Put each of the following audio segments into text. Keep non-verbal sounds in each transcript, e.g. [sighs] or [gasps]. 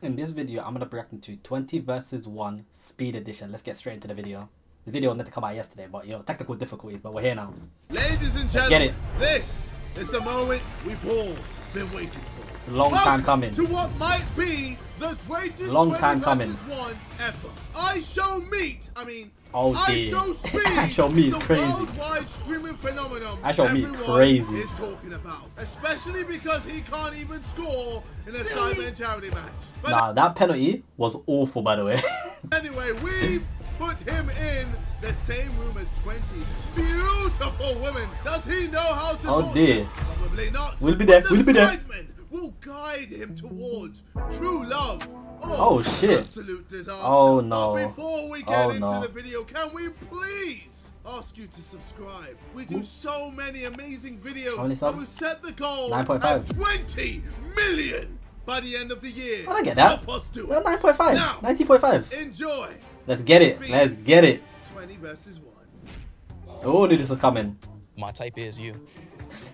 In this video, I'm gonna be reacting to 20 versus 1 Speed Edition. Let's get straight into the video. The video meant to come out yesterday, but you know, technical difficulties, but we're here now. Ladies and Get gentlemen, it. this is the moment we've all been waiting for. Long time coming. To what might be the greatest Long 20 time versus coming. one ever. I shall meet. I mean, Oh, I dear. shall [laughs] speed. I Shall Meet is crazy. worldwide streaming phenomenon. I Shall Meet everyone crazy. is talking about, especially because he can't even score in a Sidemen charity match. But Nah, that penalty was awful, by the way. [laughs] Anyway, we've put him in the same room as 20 beautiful women. Does he know how to Oh, talk? dear. Probably not. We'll be there, the we'll be there. sidemen will guide him towards true love. Oh, oh, shit. Absolute disaster. Oh, no. But before we oh, get Oh, into no. the video, can we please ask you to subscribe? We do so many amazing videos. How many and subs? we've set the goal 9.5. at 20 million by the end of the year. I don't get that. Help us do Well, it. 9.5, Now, 90.5. enjoy Let's get it, let's get it. 20 versus 1. Oh, dude, this is coming. My type is you.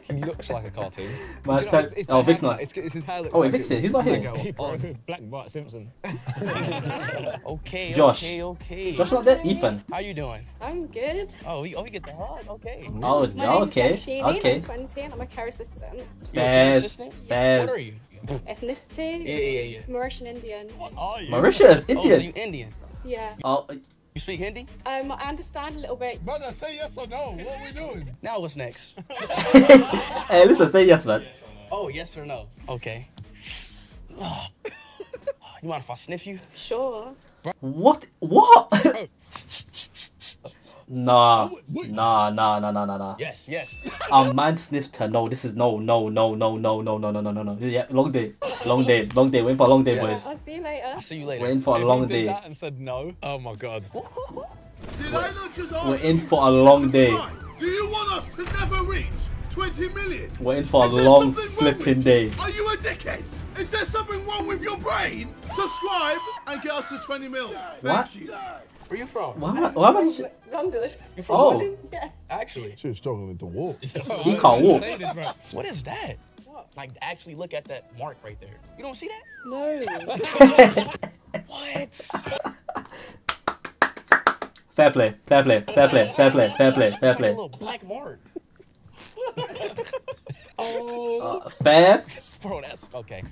He looks like a cartoon. [laughs] My Do you know, type- it's- it's oh, the Vik's haircut. not. It's, it's his hair looks Oh, wait, like Vik's it's here. He's not here. Lego on. Black Bart Simpson. [laughs] Okay, Josh. okay, okay. Josh not there? Ethan. How you doing? I'm good. Oh, we, oh, we get the hug. Okay. Oh, My name's okay, Yamshini, okay. I'm 20 and I'm a care assistant. You a care Faz, assistant? Faz. What are you? Ethnicity? Yeah, yeah, yeah. Mauritian Indian. Are you? Mauritius, Oh, so Indian. you Indian? Yeah. Oh, You speak Hindi? Um, I understand a little bit. Brother, say yes or no. What are we doing? [laughs] Now what's next? hey, listen, say yes, man. Oh, yes or no? Okay. [laughs] You mind if I sniff you? Sure. What? What? [laughs] nah, nah, nah, nah, nah, nah, nah. Yes, yes. [laughs] A man sniffed her. No, this is no, no, no, no, no, no, no, no, no, no, no. Yeah, long day, long day, long day. Waiting for a long day, boys. I'll see you later. I'll see you later. We're in for a If long he did day. that and said no. Oh my god. [laughs] Did I not just ask We're in for a long day. Do you want us to never reach 20 million? We're in for a Is there long flipping day. Are you a dickhead? Is there something wrong with your brain? Subscribe and get us to 20 mil. Thank What? you. Where you from? Why am I? Why am I? sh- London. You from Oh. London? Yeah. Actually. She was struggling to walk. He can't walk. Say this, bro. What is that? What? Like, actually look at that mark right there. You don't see that? No. [laughs] What? Fair play, fair play, fair play, fair play, fair play, It's fair like a little black mark. [laughs] oh, uh, Fair. bro, that's okay.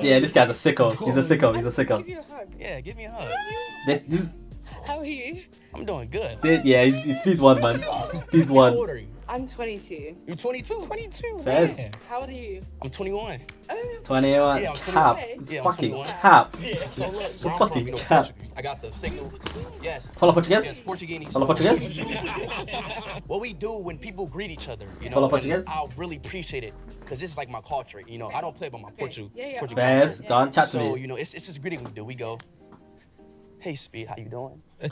Yeah, this guy's a sicko. He's a sicko. He's a Give sicko. you a hug. Yeah, give me a hug. This, this, How are you? I'm doing good. this, yeah, he's, he's speed one, man. Speed How old are you? I'm 22. You're 22? 22. Fair. How old are you? I'm 21. Oh, 21. Yeah, I'm 21. Cap. It's Yeah, I'm fucking 21. cap. [laughs] So look, where I'm fucking from, you know, cap. Portuguese. I got the signal. Yes. Fala português? Yes, Portuguese. Fala português? [laughs] What we do when people greet each other, you know, Fala and português? I'll really appreciate it because this is like my culture. You know, I don't play by my Portu- Yeah, yeah. Portuguese Fairs. culture. Go on, chat to So me. you know, it's it's just greeting we do. We go, "Hey, Speed, how you doing?" [laughs]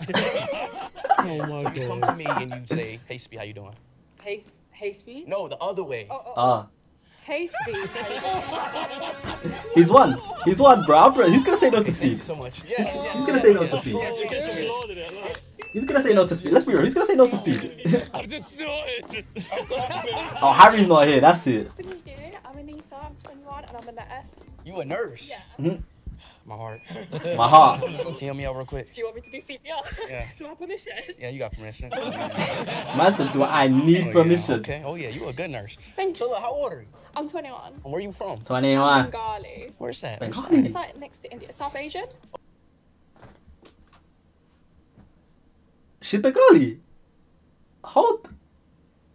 Oh my so you come to me and you say, "Hey, Speed, how you doing?" hey, hey, Speed. No, the other way. Oh, oh, oh. Ah. Hey, Speed. How you doing? He's one. He's one, bro. bro. He's gonna say no to Thank you speed. so much. Yes, yes, He's gonna yes, say no yes, to speed. yes, yes, yes. He's gonna say no to speed. Let's be real. He's gonna say no to speed. I just snorted. oh, Harry's not here. That's it. Nice to meet you. I'm Anissa. I'm 21 and I'm a nurse. You a nurse? Yeah. My heart. [laughs] My heart. Can you help me out real quick? Do you want me to do CPR? Yeah. [laughs] Do I have permission? Yeah, you got permission. [laughs] Man said, do I Oh, need yeah. permission? Okay. Oh yeah, you are a good nurse. Thank So look, how old are you? I'm 21. And where are you from? 21. Bengali. Where's that? Bengali. It's like next to India. South Asian? She's Bengali. Hold.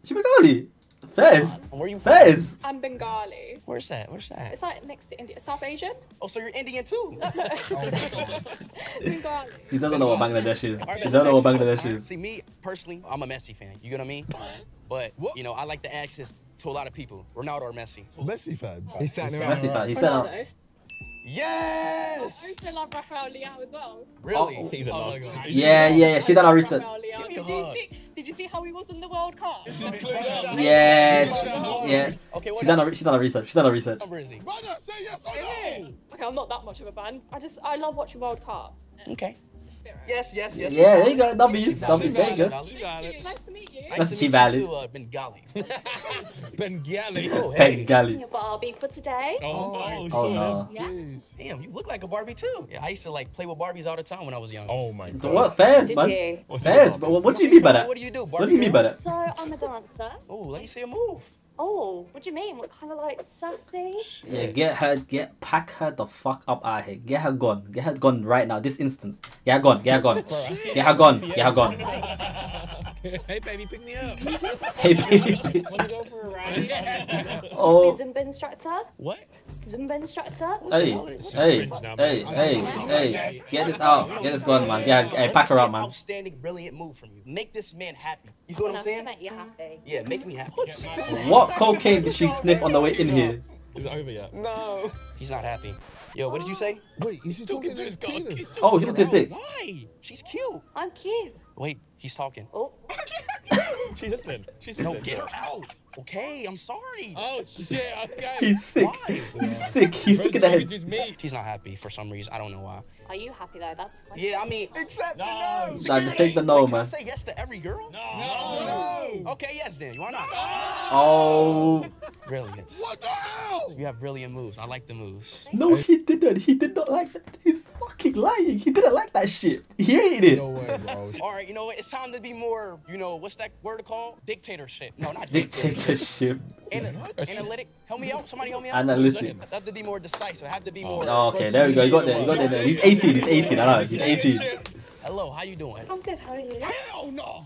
She's Bengali. Fez. that? And where you from? Fez. I'm Bengali. Where's that? Where's that? It's like next to India. South Asian? Oh, so you're Indian too? [laughs] Oh, [laughs] Bengali. He doesn't know what Bangladesh is. Alright, He doesn't know what Bangladesh is. See, me personally, I'm a Messi fan. You get what I mean? But you know, I like the access to a lot of people. Ronaldo or Messi. Messi fan. He's Messi fan. He said, Ronaldo. I Yes. used to love Rafael Leao as well. Really? Oh. He's a Oh love. my God. yeah, yeah, yeah. She done our research. Rafael Leao. Give Did you, see, did you see how he was in the World Cup? Yeah, yeah. Okay, She done our, she done our research. She done our research. number is he? Say yes or no. Okay, I'm not that much of a fan. I just I love watching World Cup. Okay. Spirit. Yes, yes, yes. Yeah, there you go. W, She's W, there you go. Bengali. She got it. Nice to meet you. Nice to meet Valley. you too, uh, Bengali. [laughs] [laughs] Bengali. Oh, hey. Bengali. Your Barbie for today. Oh, Oh, Oh no. Yeah. Damn, you look like a Barbie too. Yeah, I used to like play with Barbies all the time when I was young. Oh my So god. What? Fairs, Did man. you? Fairs, but what, what do you mean by that? What do you do? What do you mean by that? So I'm a dancer. Oh, let me see a move. Oh, what do you mean? What kind of like sassy? Yeah, get her, get, pack her the fuck up out of here. Get her gone. Get her gone right now, this instant. Get her gone, get her gone. Get her gone, get her gone. [laughs] hey baby, pick me up. Hey, baby. [laughs] Wanna go for a ride? Oh, Zumba instructor. What? Zumba instructor. hey, hey, hey, hey, hey. Get this out. Get this gone, man. Yeah, hey, pack her up, man. Outstanding, brilliant move from you. Make this man happy. You see what I'm saying? make you happy. Yeah, make me [laughs] happy. What cocaine did she sniff on the way in here? Is it over yet? No. He's not happy. Yo, what did you say? Wait, is he talking, Talking to to his his cock. penis? Oh, he looked at dick. Why? She's cute. I'm cute. Wait, he's talking. Oh, [laughs] She's listening. She's No, get her out. Okay, I'm sorry. Oh shit. Okay. He's sick. Why? He's sick. He's sick in the head. Just. She's not happy for some reason. I don't know why. are you happy though? That's the question. Yeah, I mean, Accept No. Nah, just take the wait, no, can I man. say yes to every girl? No. Okay, yes, then. Why not? Oh, Brilliant. What the hell? You have brilliant moves. I like the moves. no, he didn't. He did not like that. He's fucking lying. He didn't like that shit. He hated it. No way, bro. All right, you know what? It's time to be more, you know, what's that word called? Dictatorship. No, not dictatorship. Dictatorship. Ana- analytic. Help me out. Somebody help me out. Analytic. I have to be more decisive. I have to be oh. more. Oh, okay, there we go. You got there. You got there. He's 18. He's 18. I know. He's 18. Hello, how you doing? I'm good. How are you? Hell no.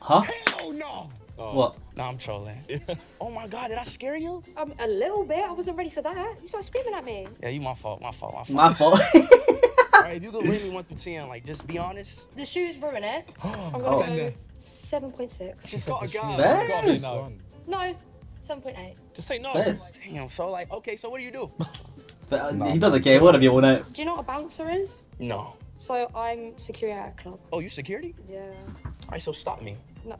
Huh? Hell no. What? No, I'm trolling. [laughs] Oh my God, did I scare you? Um, a little bit. I wasn't ready for that. You started screaming at me. Yeah, you my fault. My fault. My fault. My fault. [laughs] All right, if you could rate me one through ten, like just be honest. The shoes ruin it. [gasps] I'm gonna Oh. go seven point six. She's got a gun. Yes. Gotta no. No, seven point eight. Just say no. Fairs. Damn. So like, okay, so what do you do? [laughs] But, uh, he doesn't care. He wanna be all night. Do you know what a bouncer is? No. So I'm security at a club. Oh, you security? Yeah. All right, so stop me. No.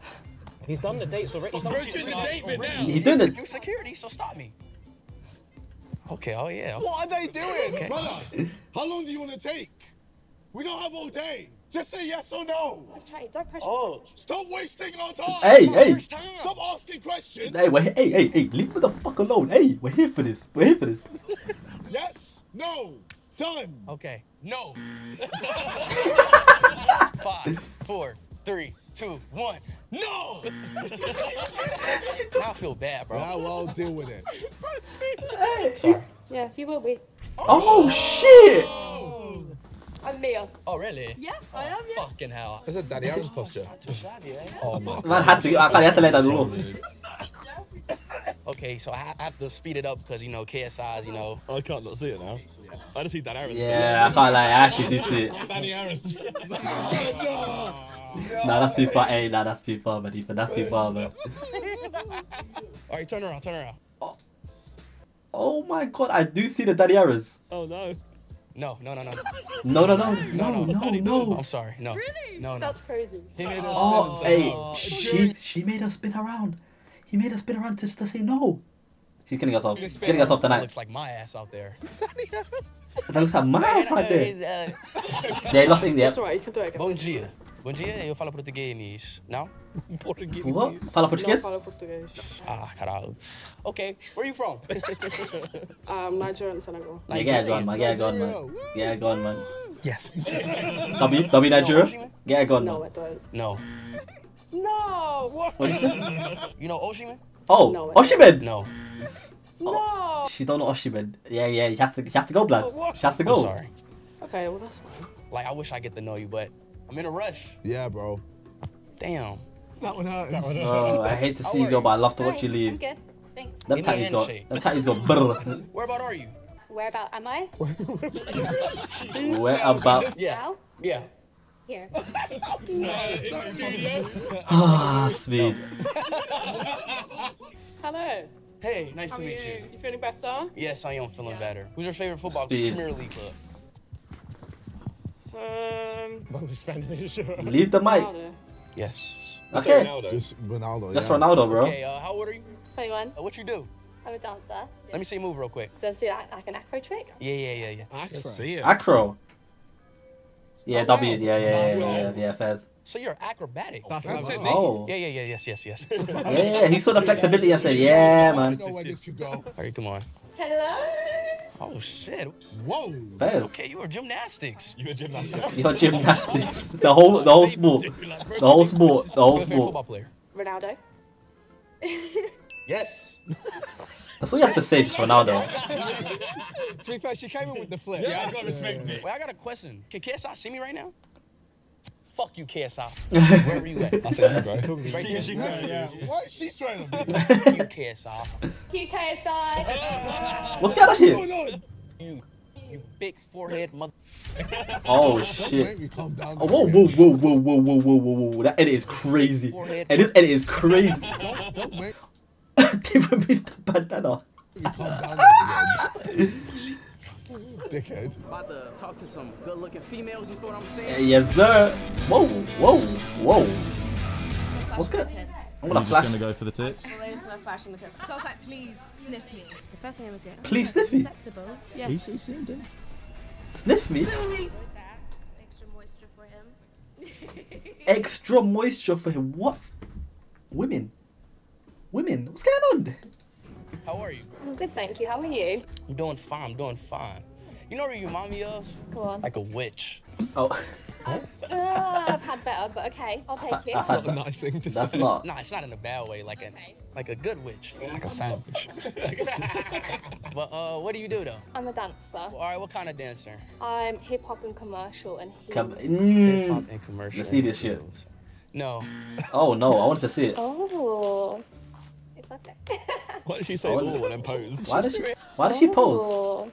He's done the dates already. He's done Bro's doing the date bit now. He's doing it. You security, so stop me. Okay. Oh yeah. What are they doing? Okay. Brother, how long do you want to take? We don't have all day. Just say yes or no. Let's try it. Don't pressure. Oh. Stop wasting our time. Hey, hey. Time. Stop asking questions. Hey, we're, hey, hey, hey, leave me the fuck alone. Hey, we're here for this. We're here for this. [laughs] Yes, no, done. Okay. No. [laughs] [laughs] Five, four, three, two, one. No. now [laughs] I feel bad, bro. Yeah, well, deal with it. Sorry. Yeah, you will be. Oh, shit. I'm male. Oh really? Yeah, I am. Yeah. Fucking hell. Is that Danny Aarons posture? [laughs] Too shabby, eh? Oh my Man had to, I can't, you had to let that alone. Okay, so I have to speed it up because you know KSI's, you know. I can't not see it now. I just see Dan Aarons. Yeah, I can't lie. I actually did see it. [laughs] Danny Aarons. Nah, that's too far. Hey, nah, that's too far, man. Ethan, That's too far, man. All right, turn around, turn around. Oh my god, I do see the Danny Aarons. Oh no. No, no, no, no. No, no, no, No, no, no. no, no. I'm sorry. No. Really? No, no. That's crazy. He made us Oh, spin and hey, "Oh, she she made her spin around. He made her spin around just to say no. She's kidding herself. She's kidding herself That tonight. looks like my ass out there. That looks like my ass out there. Uh, Yeah, he lost India. That's alright. You can do it again. Bom dia. Bom dia, eu falo português. Não? [laughs] Portuguese. What? Fala português? falo português. Ah, caralho. Okay, where are you from? [laughs] Um, Nigeria and Senegal. Yeah, get her gone, man. Get her gone, man. Nigeria, Get her gone, man. Yes. W, W Nigeria? Oshima? Get her gone, No, man. I don't. No. No. What did you say? You know Osimhen? Oh, No, I- Osimhen! No. No. She don't know Osimhen. Yeah, yeah, you have to, you have to go, blood. She has to I'm go. sorry. Okay, well that's fine. Like, I wish I get to know you, but I'm in a rush. Yeah, bro. Damn. That one hurt. That one Oh, I hate to see you go, but I love to watch you leave. I'm good. Thanks. Them Give me a tatties got, handshake. them tatties got brr. [laughs] Where about are you? Where about am I? [laughs] Where about? [laughs] Yeah. Now? Yeah. Here. Ah, sweet. Hello. Hey, nice How to meet you? you. You feeling better? Yes, I am feeling better. Who's your favorite football Speed. Premier League club? Um. Bro, he's fanning. Leave the mic. Ronaldo. Yes. Okay. Ronaldo. Just Ronaldo. That's yeah. Ronaldo, bro. Okay, uh, how old are you? 21. Uh, what you do? I'm a dancer. Let me see a move real quick. Does do that like an acro trick? Yeah, yeah, yeah, yeah. I can see it. Acro. Yeah, Oh, W. wow. Yeah, yeah, yeah, yeah, yeah, yeah, Fez. So you're acrobatic. That's Okay. right. Oh. Yeah, yeah, yeah, yes, yes, yes. Yeah, yeah, he saw the flexibility and said, yeah, I man. know where this could go. All right, come on. Hello. Oh shit. Whoa. Fez. Okay, you were gymnastics. You a gymnast. [laughs] You got gymnastics. The whole, the whole sport. The whole sport. The whole Who's your favorite football sport. player? Ronaldo. Yes. [laughs] That's all you have to say, just Ronaldo. to be fair, she came in with the flip. Yeah, I got respect it. Wait, I got a question. Can KSI see me right now? Fuck you, KSI. [laughs] Where are you at? That's it, bro. He's right there. She's right, yeah. What is she trying to do? Fuck you, KSI. QKSI. What's going on here? Hold on. You, you big forehead mother. Oh shit. make me calm down. Oh, whoa, whoa, whoa, whoa, whoa, whoa, whoa, whoa, whoa. That edit is crazy. And this edit is crazy. [laughs] Don't, don't make [laughs] they removed the bandana. me calm down again. Dickhead. About to talk to some good looking females, you feel what I'm saying? Yes, sir. Whoa, whoa, whoa. What's good? I'm gonna flash. gonna go for the tits. So I was like, please sniff me. The first thing I was doing. Please sniff me. Flexible. Yeah. He's, he's seen it. Sniff me. Extra moisture for him. [laughs] Extra moisture for him. What? Women. Women. What's going on? How are you? I'm good, thank you. How are you? I'm doing fine. I'm doing fine. You know what you remind me of? Go on. Like a witch. Oh, Uh, [laughs] I've had better, but okay, I'll take it. I've had Not a nice thing to That's say. not. Nah, it's not in a bad way. Like a, like a good witch. Like a sandwich. [laughs] But uh, what do you do though? I'm a dancer. All right, what kind of dancer? I'm hip hop and commercial and heels. Come. Hip Mm. hop and commercial. Let's see this shit. No. Oh no, I wanted to see it. Oh. It's okay. Why did she [laughs] say Oh, all and then pose? Why did she? Why did she pose?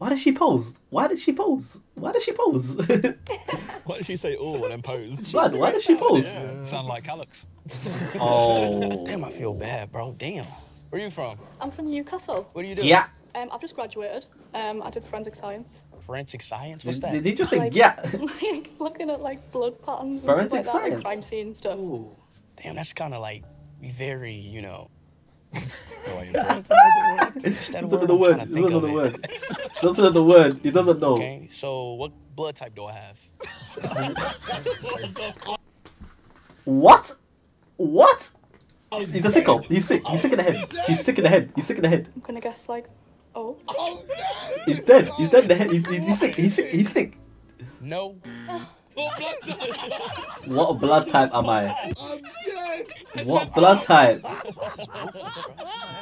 Oh. Why did she pose? Why did she pose? Why did she pose? [laughs] Why did she say all and then pose? Blood, why did she pose? Yeah. Sound like Alex. [laughs] Oh. Damn, I feel bad, bro. Damn. Where are you from? I'm from Newcastle. What are you doing? Yeah. Um, I've just graduated. Um, I did forensic science. Forensic science? What's that? did he just say Like- yeah? [laughs] like looking at like blood patterns and stuff like that, science? like crime scene stuff. Ooh. Damn, that's kind of like very, you know. He What's that doesn't word? know the word. trying He to doesn't know the word. He doesn't know the word. He doesn't know. Okay, so what blood type do I have? What? What? He's a sicko. He's sick. He's sick in the head. He's sick in the head. He's sick in the head. I'm gonna guess like, oh, Oh. He's dead. He's dead in the head. He's, he's, he's sick. He's sick. He's sick. No. What blood type am I? I'm dead. What blood type?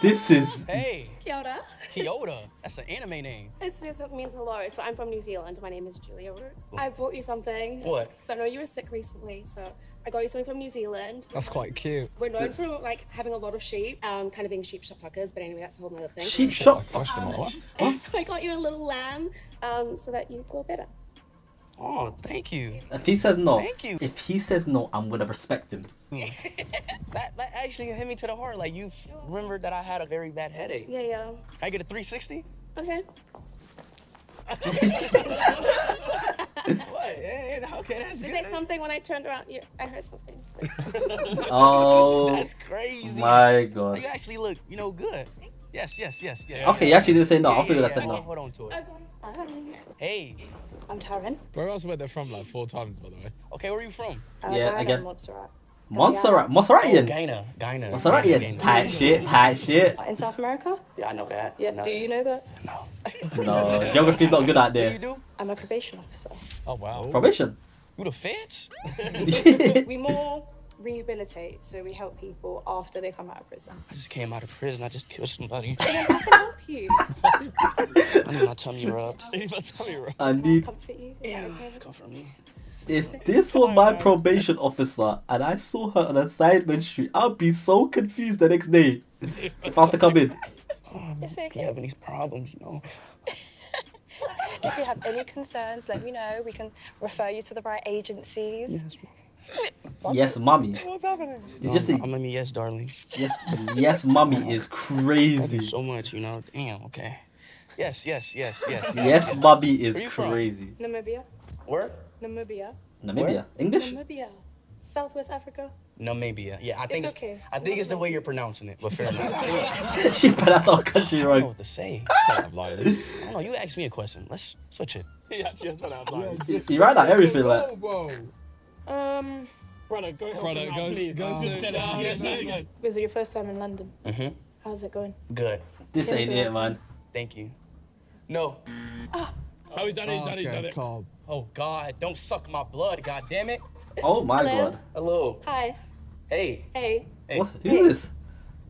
This is. Hey, Kia ora. Kyoto. That's an anime name. It's, it means hello. So I'm from New Zealand. My name is Julia Root. I brought you something. What? Because I know you were sick recently, so I got you something from New Zealand. That's quite cute. We're known for like having a lot of sheep, um, kind of being sheep shop fuckers, but anyway, that's a whole other thing. Sheep shop. Question mark. So I got you a little lamb, um, so that you feel better. Oh, thank you. If he says no, Thank you. if he says no, I'm gonna respect him. [laughs] That, that actually hit me to the heart. Like you remembered that I had a very bad headache. Yeah, yeah. I get a 360. Okay. [laughs] What? Eh, eh, Okay, that's Did good. you say something when I turned around? You, I heard something. [laughs] Oh That's crazy. my god. You actually look, you know, good. Yes, yes, yes, yes. Okay, you actually didn't say no. Yeah, I figured yeah, I said no. Hold on to it. Okay. Hey, I'm Taryn. Where else were they from like four times, by the way? okay, where are you from? Uh, Yeah, Ghana, again. Montserrat. Montserrat. Oh, Monserratian. Gaina. Gaina. Monserratian. Gaina. Tight shit. Tight shit. In South America? Yeah, I know that. Yeah. No. Do you know that? No. No, geography's not good out What do you do? I'm a probation officer. Oh wow. Probation. You the feds? We more rehabilitate, so we help people after they come out of prison. I just came out of prison. I just killed somebody. I can help you, [laughs] I need my tummy rubbed. Tell me, right? I need. comfort you. Yeah, come for me. If this was my probation officer and I saw her on a Sidemen Street, I'd be so confused the next day if I was to come in. Um, it's If you okay. have any problems, you know. [laughs] If you have any concerns, let me know. We can refer you to the right agencies. Yes, Yes, mommy. What's happening? It's just I'm a, a yes, darling. yes, [laughs] yes, mommy is [laughs] Thank you crazy. so much, you know. Damn, okay. Yes, yes, yes, yes. Yes, yes mommy is Where you from? crazy. Namibia. Where? Namibia. Namibia, English. Namibia. Southwest Africa. Namibia. Yeah, I think It's okay. I think it's the way you're pronouncing it, but fair enough. [laughs] she pronounced our country I don't know wrong. what to say. I'm lying. I don't know. You asked me a question. Let's switch it. He actually has one out of line. You write out everything like. Whoa, whoa. Um, Brother, go help Brother, him out, go- please. go Just to- set it up. Yes, yes, yes. was it your first time in London? Mm-hmm. How's it going? Good. This ain't it, man. Thank you. No. Oh, he's done it, he's done it, he's done it. calm. Oh God! Don't suck my blood. God damn it. Oh my Hello? god. Hello. Hi. Hey. Hey. Hey. What? Who's this?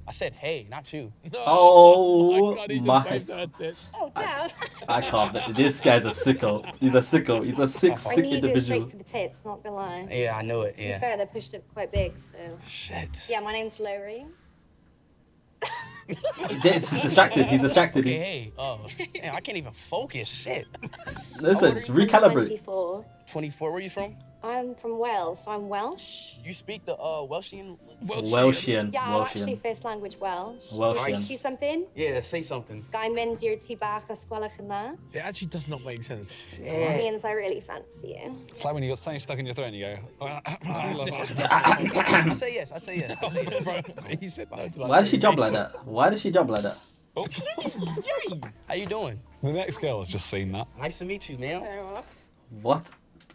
I said hey, not you. [laughs] Oh God, he my- waved tits. [laughs] Oh, damn. I can't. bet- This guy's a sicko. He's a sicko. He's a sick, I sick knew you go straight for the tits, not gonna lie. Yeah, I know it. To be fair, they're pushed up quite big, so. Shit. Yeah, my name's Lori. He's distracted. He's distracted. Okay. Hey. Oh. man, I can't even focus. Shit. Listen, recalibrate. 24. 24. Where are you from? I'm from Wales, so I'm Welsh. You speak the uh Welshian? Welshien. Yeah, I'm actually first language Welsh. Welshien. See something? Yeah. Say something. Gai mynd i'r tu bach ysgolach yna. It actually does not make sense. It means I really fancy you. It's like when you got something stuck in your throat and you go, [laughs] [laughs] I say yes. I say yes. I say yes. [laughs] he said that. Why does she jump like that? Why does she jump like that? How you doing? The next girl has just seen that. Nice to meet you, man. What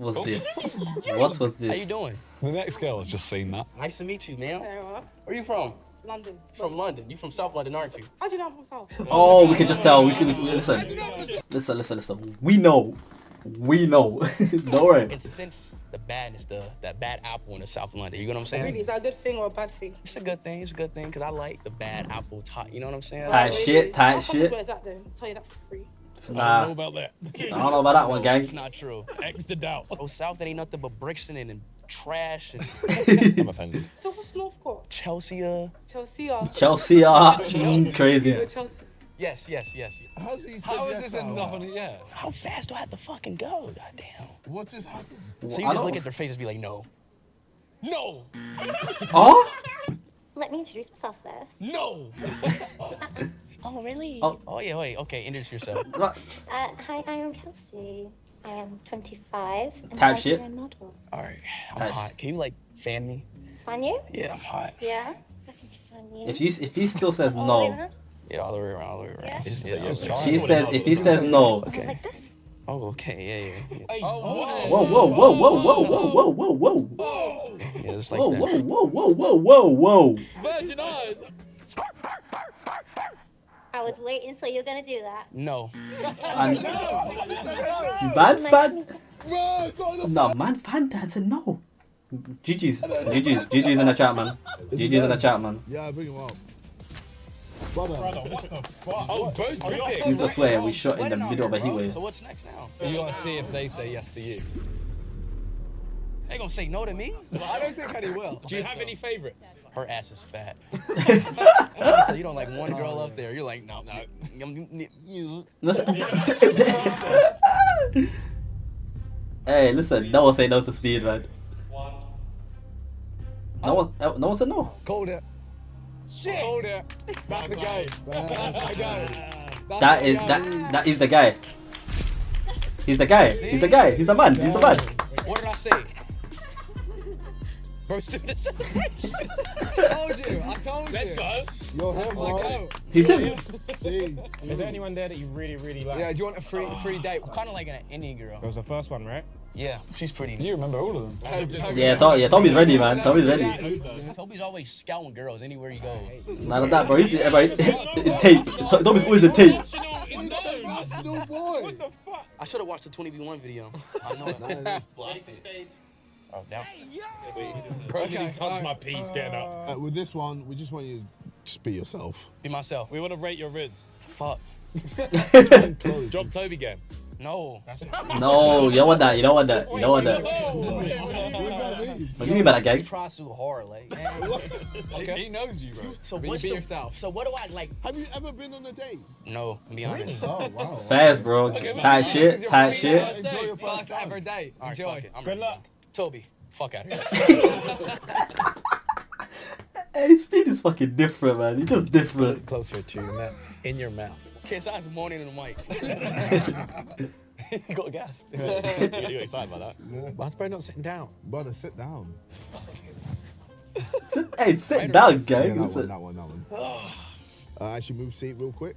was oh. this? [laughs] What was this? How you doing? The next girl has just seen that. Nice to meet you, man. London. Where you from? London. From London. You from South London, aren't you? How do you know I'm from South? Oh, we can just tell. We can listen. Listen, listen, listen. We know. We know. [laughs] Don't worry. It's since the badness, the that bad apple in the South London. You know what I'm saying? Really, is that a good thing or a bad thing? It's a good thing. It's a good thing because I like the bad apple top. You know what I'm saying? Tight shit, tight shit. Where's that though? I'll tell you that for free. I don't know about that. I don't know about that one, gang. It's not true. X to doubt. Oh, South that ain't nothing but Brixton and, and trash and [laughs] I'm offended. So what's Northcourt? Chelsea. Uh, Chelsea or Chelsea are mm, crazy. Chelsea? yes, yes, yes. How's he How is yes this out enough on it? Yeah. How fast do I have to fucking go? God damn. What just happened? So you I just look at their faces and be like, no. No! Oh? Let me introduce myself first. No! [laughs] oh, really? Oh. Oh, yeah, wait. Okay, introduce yourself. Uh, hi, I am Kelsey. I am 25 and Type also shit. a model. All right, I'm Nice. hot. Can you, like, fan me? Fun you? Yeah, I'm hot. Yeah. I can fun you. If you if he still says All no. Yeah, all the way around, all the way around. Yeah. Yeah, yeah, yeah. he said if he says no. Okay. Like this? Oh, okay, yeah, yeah. yeah. Oh, Whoa, whoa, whoa, whoa, whoa, whoa, whoa, whoa, whoa. Yeah, just like Whoa, that. whoa, whoa, whoa, whoa, whoa, whoa. Virgin eyes. I was waiting until you're gonna do that. No. Mad [laughs] fan. No, man fan dancer. No. Gigi's. Gigi's. Gigi's in the chat, man. Gigi's in the chat, man. Yeah, bring him up. Brother. Brother, what the fuck? Oh, both dripping. I swear, we shot in the middle of a heatwave. So what's next now? You want to see if they say yes to you. They gonna say no to me? I don't think Eddie will. Do you have any favorites? Her ass is fat. [laughs] so you don't like one girl up there. You're like, no, no. Listen. [laughs] hey, listen, no one say no to speed, man. No one, no one said no. Called it. Shit. Called it. That's the guy. That's the guy. That's That the is guy. that that is the guy. He's the guy. He's the guy. He's the man. He's the man. What did I say? Bro's doing this. I told you. I told you. Let's go. Yo, him, Like, bro. oh. He's. Jeez. Is there anyone there that you really, really like? Yeah, do you want a free ah. free date? Kind of like an Indian girl. It was the first one, right? Yeah, she's pretty. You remember all of them. Yeah, Tom, yeah, Tommy's ready, man. Tommy's ready. Toby's always scouting girls anywhere you go. None of that, bro. He's, eh, bro, he's, eh, it's tape. Tommy's always a tape. Arsenal is known. Arsenal boy. What the fuck? I should have watched the 20v1 video. I know it. [laughs] Blocked it. Oh, down. Bro, okay, he touched my piece getting up. Uh, with this one, we just want you to just be yourself. Be myself. We want to rate your Riz. Fuck. Drop Toby game. No. [laughs] No, you don't want that. You don't want that. You don't want that. What does that mean? What do you mean by that, gang? Try so hard, like. [laughs] Okay. He knows you, bro. So But you what's be the, yourself. So what do I like? Have you ever been on a date? No, to be honest. Oh, wow. Fast, bro. Tight shit. Tight shit. Enjoy your first First ever time. date. Enjoy. fuck it. I'm Good luck. Toby, fuck out of here. [laughs] Hey, speed is fucking different, man. He's just different. Closer to your mouth. In your mouth. Kiss eyes morning in the mic. you [laughs] got gassed. You're, you're excited about that? Why's bro not sitting down? Brother, sit down. Hey, sit Right down, left? gang. Yeah, that one, Listen. that one, that one. [sighs] Uh, actually, move seat real quick.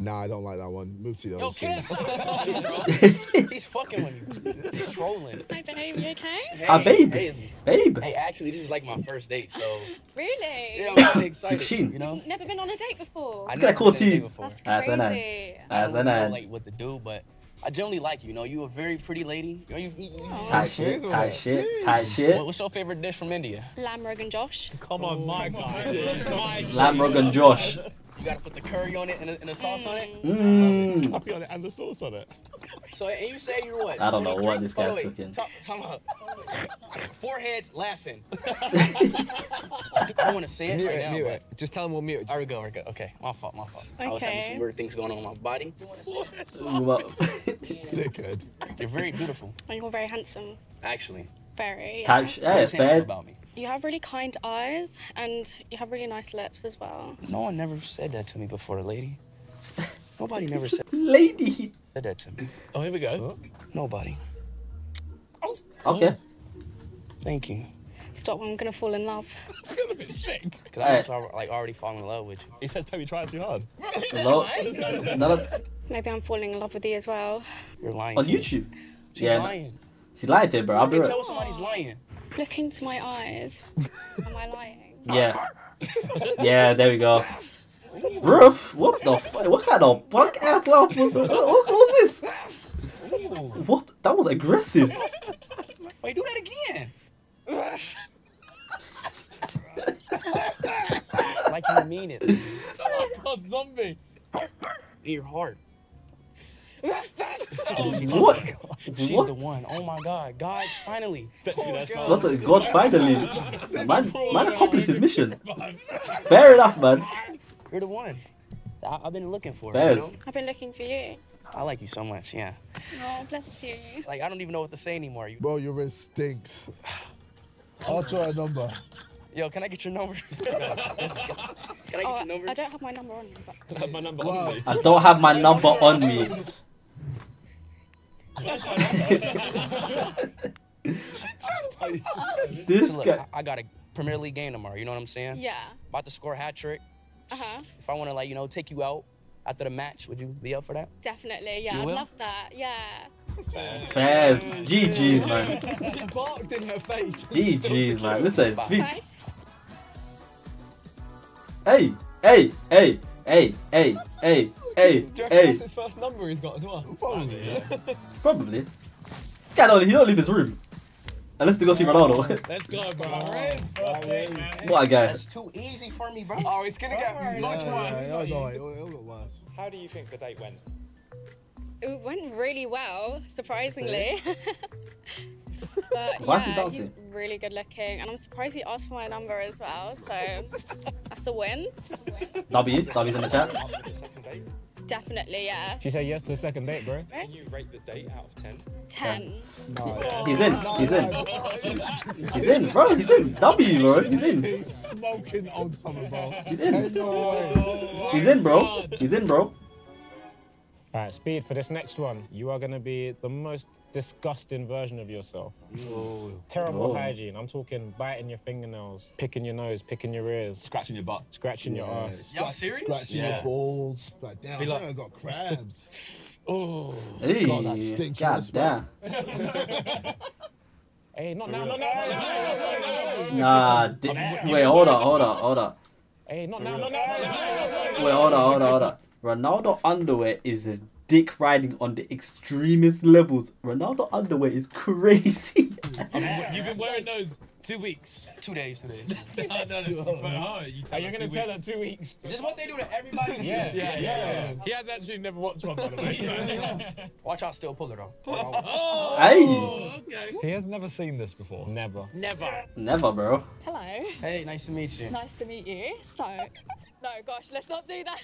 Nah, I don't like that one. Move to the other seat. can't stop fucking, bro. He's fucking with you. He's trolling. Hi, babe. You okay? Ah, babe. Hey, Babe. hey, actually, this is like my first date, so Really? yeah, I'm really excited. Machine. You know, Never been on a date before. I Look at never that cool been on a date before. That's That's a nine. crazy. I don't really know like what to do, but I generally like you. You know, you are a very pretty lady. You know, you, you, you- Tight shit, tight shit, tight shit. What- what's your favorite dish from India? Lamb Rogan Josh. Come on, my guy. [laughs] My Lamb Rogan Josh. You gotta put the curry on it and the, and the sauce on it. Mm. Mmm. Happy on it and the sauce on it. [laughs] So and you say you're what? I don't know what this guy's oh, cooking. Talk, talk about [laughs] foreheads laughing. [laughs] I want to say it Mute right it, now, mute but it. Just tell him we'll mute it. there we go, there we go. Okay, my fault, my fault. Okay. I was having some weird things going on in my body. Well, Dickhead. You're very beautiful, And you're very handsome. actually. Very. yeah. Type shit. What Hey, is bad. about me? You have really kind eyes and you have really nice lips as well. No one never said that to me before, lady. [laughs] Nobody never said Lady. said that to me. Oh, here we go. Nobody. Oh. Okay. Thank you. Stop, I'm gonna fall in love. [laughs] I feel a bit sick. Cause I also like already fallen in love with you. He says Toby trying too hard. [laughs] Hello. None of, Maybe I'm falling in love with you as well. You're lying. on to me. YouTube. She's Yeah. lying. She lied to you, bro. I'll How be you right. tell when somebody's lying? Look into my eyes. Am I lying? [laughs] Yeah. Yeah, there we go. Roof? What the fuck? What kind of punk ass laugh was what, what was this? What? That was aggressive. Wait, do that again. [laughs] like you mean it. In God, zombie. your heart. What? She's What? the one. Oh my God. God, finally. That's oh a God finally. Man, man accomplished his mission. [laughs] Fair enough, man. You're the one. I- I've been looking for. Bez. You know? I've been looking for you. I like you so much. Yeah. Oh, bless you. Like I don't even know what to say anymore. You, Bro, your wrist stinks. Ask for a number. yo, can I get your number? [laughs] can I get Oh, your number? I don't have my number on me, but I have my number Wow. on me. I don't have my number on me. This So look, guy. I, I got a Premier League game tomorrow. You know what I'm saying? yeah. About to score a hat trick. Uh huh. If I want to like you know take you out after the match, would you be up for that? Definitely. Yeah, You I'd will? love that. Yeah. Faz. GG's, man. He barked in her face. GG's, man. Listen, speak. Okay. Hey, hey, hey, hey, hey, hey, hey, Do you hey. that's his first number he's got as well? Probably. [laughs] Probably. Guy don't, he don't leave his room. Unless to go see Ronaldo. [laughs] Let's go, bro. Oh, oh, what a guy. That's too easy for me, bro. Oh, it's gonna get much Yeah, worse. yeah, yeah, no, it'll, it'll worse. How do you think the date went? It went really well, surprisingly. [laughs] but yeah, he's really good looking, and I'm surprised he asked for my number as well. So that's a win. W, W's in the chat. After the second date, Definitely, yeah. She said yes to a second date, bro. can you rate the date out of 10? Ten. He's in, he's in. He's in, bro, he's in. W, bro, he's in. He's smoking on summer, bro. He's in. Ain't no way. He's in, bro. He's in, bro. Alright, Speed, for this next one, you are going to be the most disgusting version of yourself. Terrible Oh. hygiene. I'm talking biting your fingernails, picking your nose, picking your ears, Scratching your butt. scratching your ass. Y'all serious? Scratching Yeah. your balls. Like, damn, Be I like- I got crabs. [laughs] Oh. Hey, God, that stinks from the god damn. [laughs] Hey, not now, not now. Nah, di- wait, hold on, hold on, hold on. Hey, not now, not now, not now. Wait, hold on, hold on, hold on. Ronaldo underwear is a dick riding on the extremist levels. Ronaldo underwear is crazy. [laughs] You've been wearing those two weeks. Two days, two days. [laughs] no, no, no. Oh, you Are you going to tell her two weeks? Is this what they do to everybody? [laughs] Yeah. Yeah, Yeah. He has actually never watched one, by the way. Watch out, still pull it though. oh, Hey. okay. He has never seen this before. Never. Never. Never, bro. Hello. Hey, nice to meet you. Nice to meet you. So, no, gosh, let's not do that.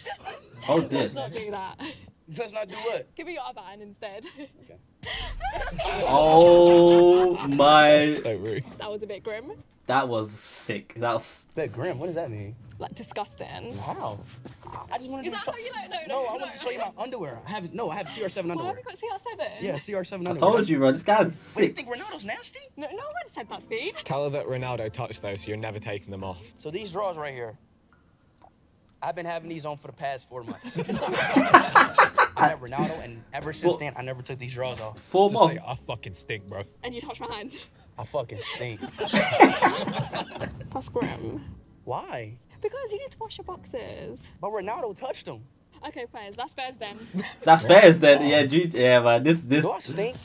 Oh dear. let's not do that. Let's not do what? Give me your other hand instead. [laughs] Oh my. So rude. that was a bit grim. That was sick. That was. That grim. What does that mean? Like disgusting. Wow. I just wanted Is to that show. how you like? No, No, no. I wanted to show you my underwear. I have no. I have CR7 underwear. Why underwear. have you got CR7? Yeah, CR7 underwear. I told you, bro. This guy's Wait, you think Ronaldo's nasty? No, no one said that speed. Tell her that Ronaldo touched those, so you're never taking them off. So these drawers right here, I've been having these on for the past four months. [laughs] [laughs] I met Ronaldo, and ever since Well- then, I never took these drawers off. Four Just say, months. I fucking stink, bro. And you touch my hands. I fucking stink. [laughs] That's grim. Why? Because you need to wash your boxes. But Ronaldo touched them. Okay, Fairs, that's Fairs then. That's fair, then. Yeah, G- yeah, man. This, this. Do I stink?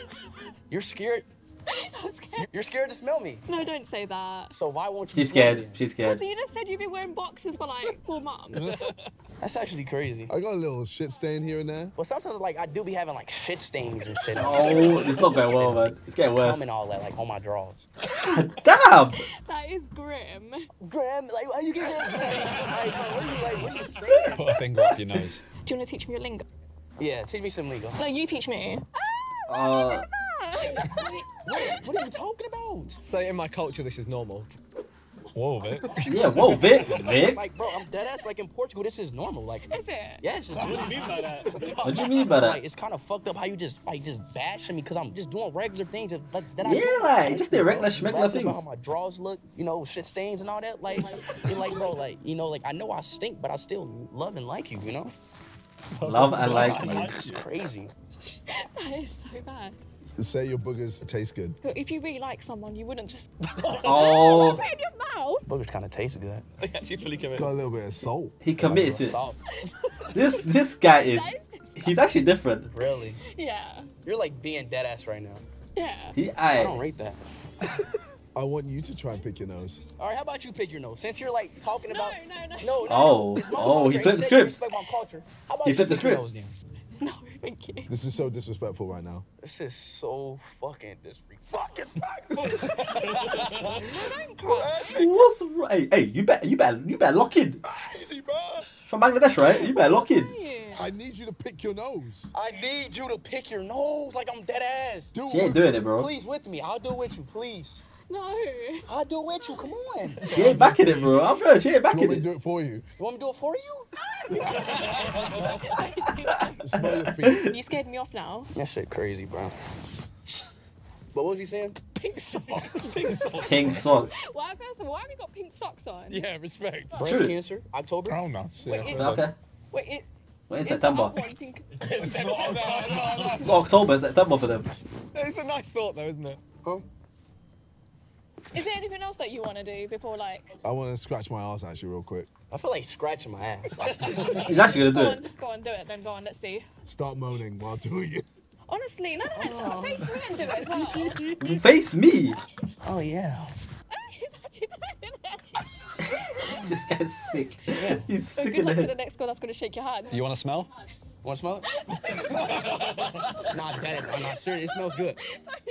[laughs] You're scared. [laughs] I'm scared. You're scared to smell me. No, don't say that. So why won't you? She's smell scared. me? She's scared. Because you just said you've been wearing boxes for like four months. [laughs] That's actually crazy. I got a little shit stain here and there. Well, sometimes like I do be having like shit stains and shit. Oh, it's not going well, man. It's getting worse. Cum and all that, like on my drawers. [laughs] Damn. that is grim. Grim, like why you get that? like, what are you like? What are you saying? Put a finger up your nose. Do you want to teach me your lingo? Yeah, teach me some lingo. No, you teach me. Uh, What, what are you talking about? Say in my culture, this is normal. Whoa, Vik. [laughs] yeah, whoa, Vik. Vik. Like, bro, I'm dead ass. Like in Portugal, this is normal. Like, Is it? yeah, it's just. What do you mean by that? What do you mean by So, that? like, it's kind of fucked up how you just like just bashing me because I'm just doing regular things that, that, that I Yeah, do. like, just the regular You schmeckler laughing things. how my drawers look, you know, shit stains and all that. Like, you're like, bro, like, you know, like I know I stink, but I still love and like you. You know, Love and like you. it's crazy. That is so bad. Say your boogers taste good. But if you really like someone, you wouldn't just [laughs] Oh, put it in your mouth. Boogers kind of taste good. [laughs] actually fully It's got a little bit of salt. he committed to it. Salt. [laughs] This this guy is. He's actually different. Really? Yeah. You're like being dead ass right now. Yeah. He, I don't rate that. I want you to try and pick your nose. All right, how about you pick your nose? Since you're like talking No, about. no, no. No, no, Oh, no. It's oh, he flipped the script. You respect my culture. How about He you flipped the pick your script. nose then? [laughs] No, thank you. This is so disrespectful right now. This is so fucking disrespectful. No, don't cry. What's right? Hey, hey, you better, you better, you better lock in. Easy, bro. From Bangladesh, right? You better lock in. I need you to pick your nose. I need you to pick your nose like I'm dead ass. Do She ain't it. doing it, bro. Please with me. I'll do it with you, please. No. I'll do it with you. Come on. She ain't backing it, bro. I'm sure she ain't Do you backing want me to it. do it for you? want me to do it for you? [laughs] Smell your feet. you scared me off now. That shit crazy, bro. But what was he saying? Pink socks. [laughs] Pink socks. Pink socks. Why, first of all, why have you got pink socks on? Yeah, respect. Breast True. cancer, October. Oh, Brown nuts. Wait, it, Okay. wait, it, We're in is September. other one pink? [laughs] It's not October, it's September for them. It's a nice thought, though, isn't it? Huh? Is there anything else that you want to do before, like, I want to scratch my ass actually real quick. I feel like scratching my ass. [laughs] He's actually gonna on, do go on, do it then, go on, let's see. Start moaning while doing it. Honestly, no, no, no, face me and do it as well. [laughs] it. Face me. oh yeah. [laughs] He's actually. This guy's sick. He's So sick good luck to the next girl that's going to shake your hand. You want to smell? Want to smell it? nah, dead. Oh, I'm not serious. It smells good.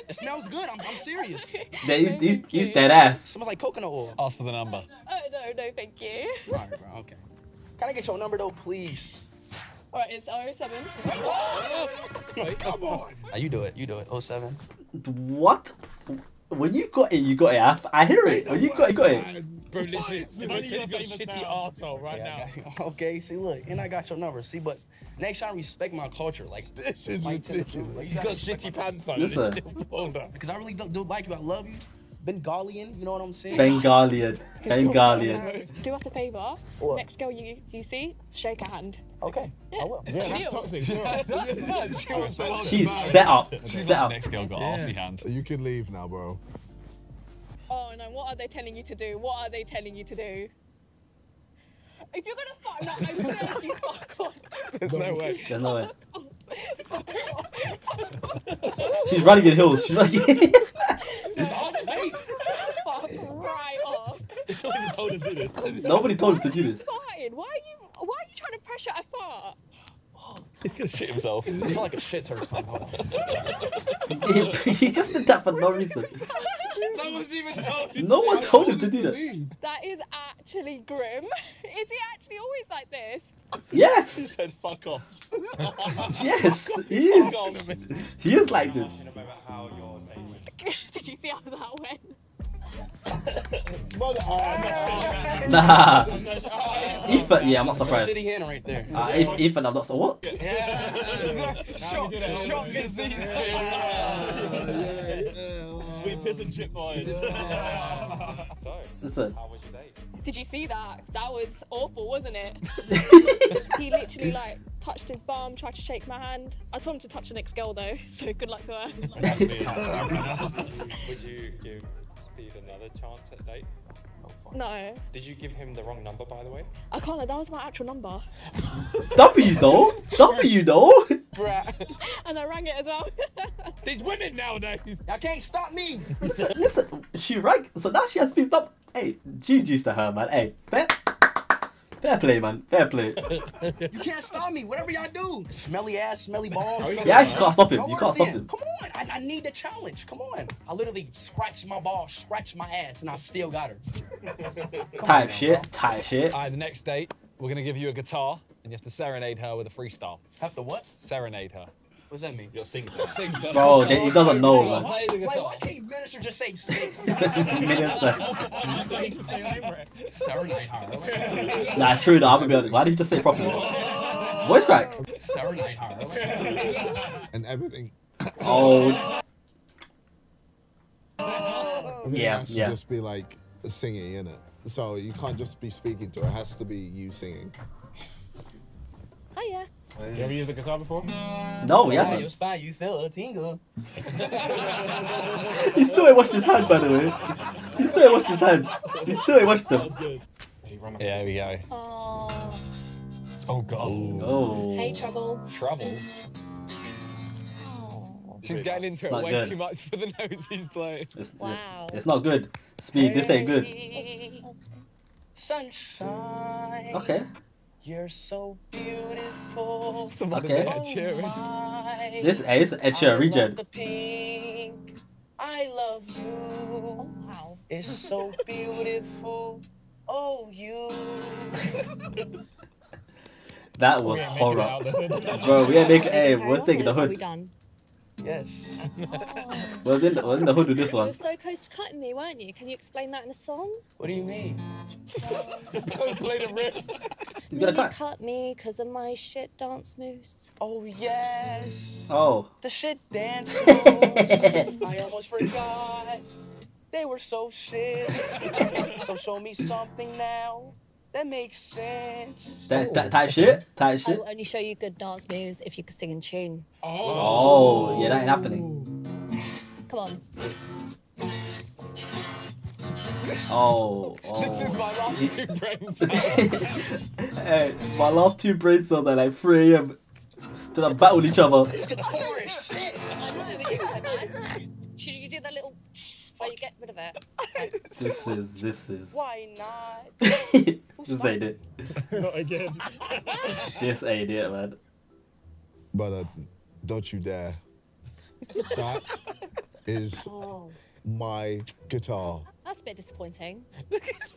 It smells good. I'm, I'm serious. [laughs] It Yeah, he's, thank he's, he's you. dead ass. smells like coconut oil. Ask for the number. [laughs] Oh, no, no, thank you. Sorry, bro. Okay. Can I get your number though, please? All right, it's 07. [laughs] Come on. Ah, you do it. You do it. 07. What? When you got it, you got it. I, I hear it. When you got it, you got it. Bro, literally, if I said you got a shitty arsehole right Yeah, now. I got you. [laughs] Okay, see, look, and I got your number. See, but next time, respect my culture. Like, [laughs] This is like to ridiculous. Like, He's gotta got respect shitty pants on and it's still pulled up. Because I really don't, don't like you. I love you. Bengalian, you know what I'm saying? Bengalian. [laughs] Bengalian. Do us a favour. What? Next girl you, you see, shake her hand. Okay, I will. Yeah, deal. Toxic, sure. She's set up. She's Set up. Next girl got arsey hand. You can leave now, bro. Oh no, what are they telling you to do? What are they telling you to do? If you're gonna fuck, no, I'm gonna ask you fuck off. There's no way. There's no way. Fuck off. She's running in hills. She's running. [laughs] Fuck right off. [laughs] told him to do this. Nobody told him to do this. Fine. Why are you? Why are you trying to pressure a fart? He's gonna shit himself. I feel like a shit person. Hold he, he just did that for no reason. No one's even told him. No one told him to do that. That is actually grim. [laughs] Is he actually always like this? Yes. He said fuck off. [laughs] Yes. He is. He is like this. [laughs] Did you see how that went? Mother, no. Nah. [laughs] Ethan, yeah, I'm not surprised. shitty hand right there. Uh, Ethan, Ethan, I'm not so what? Shock, shock is these Sweet piss and chip boys. Listen. Did you see that? That was awful, wasn't it? [laughs] he literally like touched his bum, tried to shake my hand. I told him to touch the next girl though, [laughs] so good luck to her. Would you give Speed another chance at date? no, Did you give him the wrong number, by the way? I can't. lie, That was my actual number, [laughs] W though. W though. [laughs] and I rang it as well. [laughs] These women nowadays. Y'all can't stop me. Listen, she rank. So now she has picked up. Hey, GG's to her, man. Hey, fair, fair play, man. Fair play. You can't stop me. Whatever y'all do. Smelly ass, smelly balls. You actually can't stop him. You can't stop him. Come on. I, I need the challenge. Come on. I literally scratched my ball, scratched my ass, and I still got her. [laughs] Type shit. Type shit. Alright, the next date, we're gonna give you a guitar, and you have to serenade her with a freestyle. Have to what? Serenade her. What does that mean? You're sing to Sing to her. Bro, he doesn't know, man. Play the Like, guitar. why can't Miniminter just say six? [laughs] Miniminter. [laughs] Serenade her. Nah, it's true though. I'm gonna be honest. Why did you just say it properly? Voice crack. Serenade her. and everything. Oh. Everything Yeah, has to yeah. just be like singing in it. So you can't just be speaking to her. It has to be you singing. Oh, Hiya. You ever used a guitar before? No, he Yeah, hasn't. your spine, you feel a tingle. [laughs] He still ain't washed his hands, by the way. He still ain't washed his hands. He still ain't washed them. Yeah, here we go. Oh, Oh god. Oh. hey, trouble. Trouble. She's getting into it Not way good. too much for the notes he's playing. It's, Wow. it's, it's not good. Speed, this ain't good. Sunshine. Okay. You're so beautiful. Somebody Okay. there cheering. Oh this is Ed Sheeran I regen. the pink. I love you. Oh, wow. It's so beautiful. Oh, you. [laughs] That was We ain't making it horror. out the hood. Bro, we ain't making. Hey, Carry we're on, taking the or Are we hood. done? Yes. We're in the, we're the hood with this one? You were so close to cutting me, weren't you? Can you explain that in a song? What do you mean? [laughs] Play the riff. He's gonna you cut. cut me because of my shit dance moves. Oh, yes. Oh. The shit dance moves. I almost forgot. They were so shit. so show me something now that makes sense. That, that type shit? Type shit. I will only show you good dance moves if you can sing in tune. Oh, yeah, that ain't happening. Come on. Oh, oh. This is oh. my last two brain cells. [laughs] hey, my last two brain cells are like 3 a.m. to the battle each other. It's guitarist [laughs] shit. I know, but you're so mad. Should you do that little so you get rid of it? [laughs] This is, this is. Why not? This ain't it. Not again. This ain't it, man. But uh, don't you dare. That [laughs] is Oh, my guitar. that's a bit disappointing.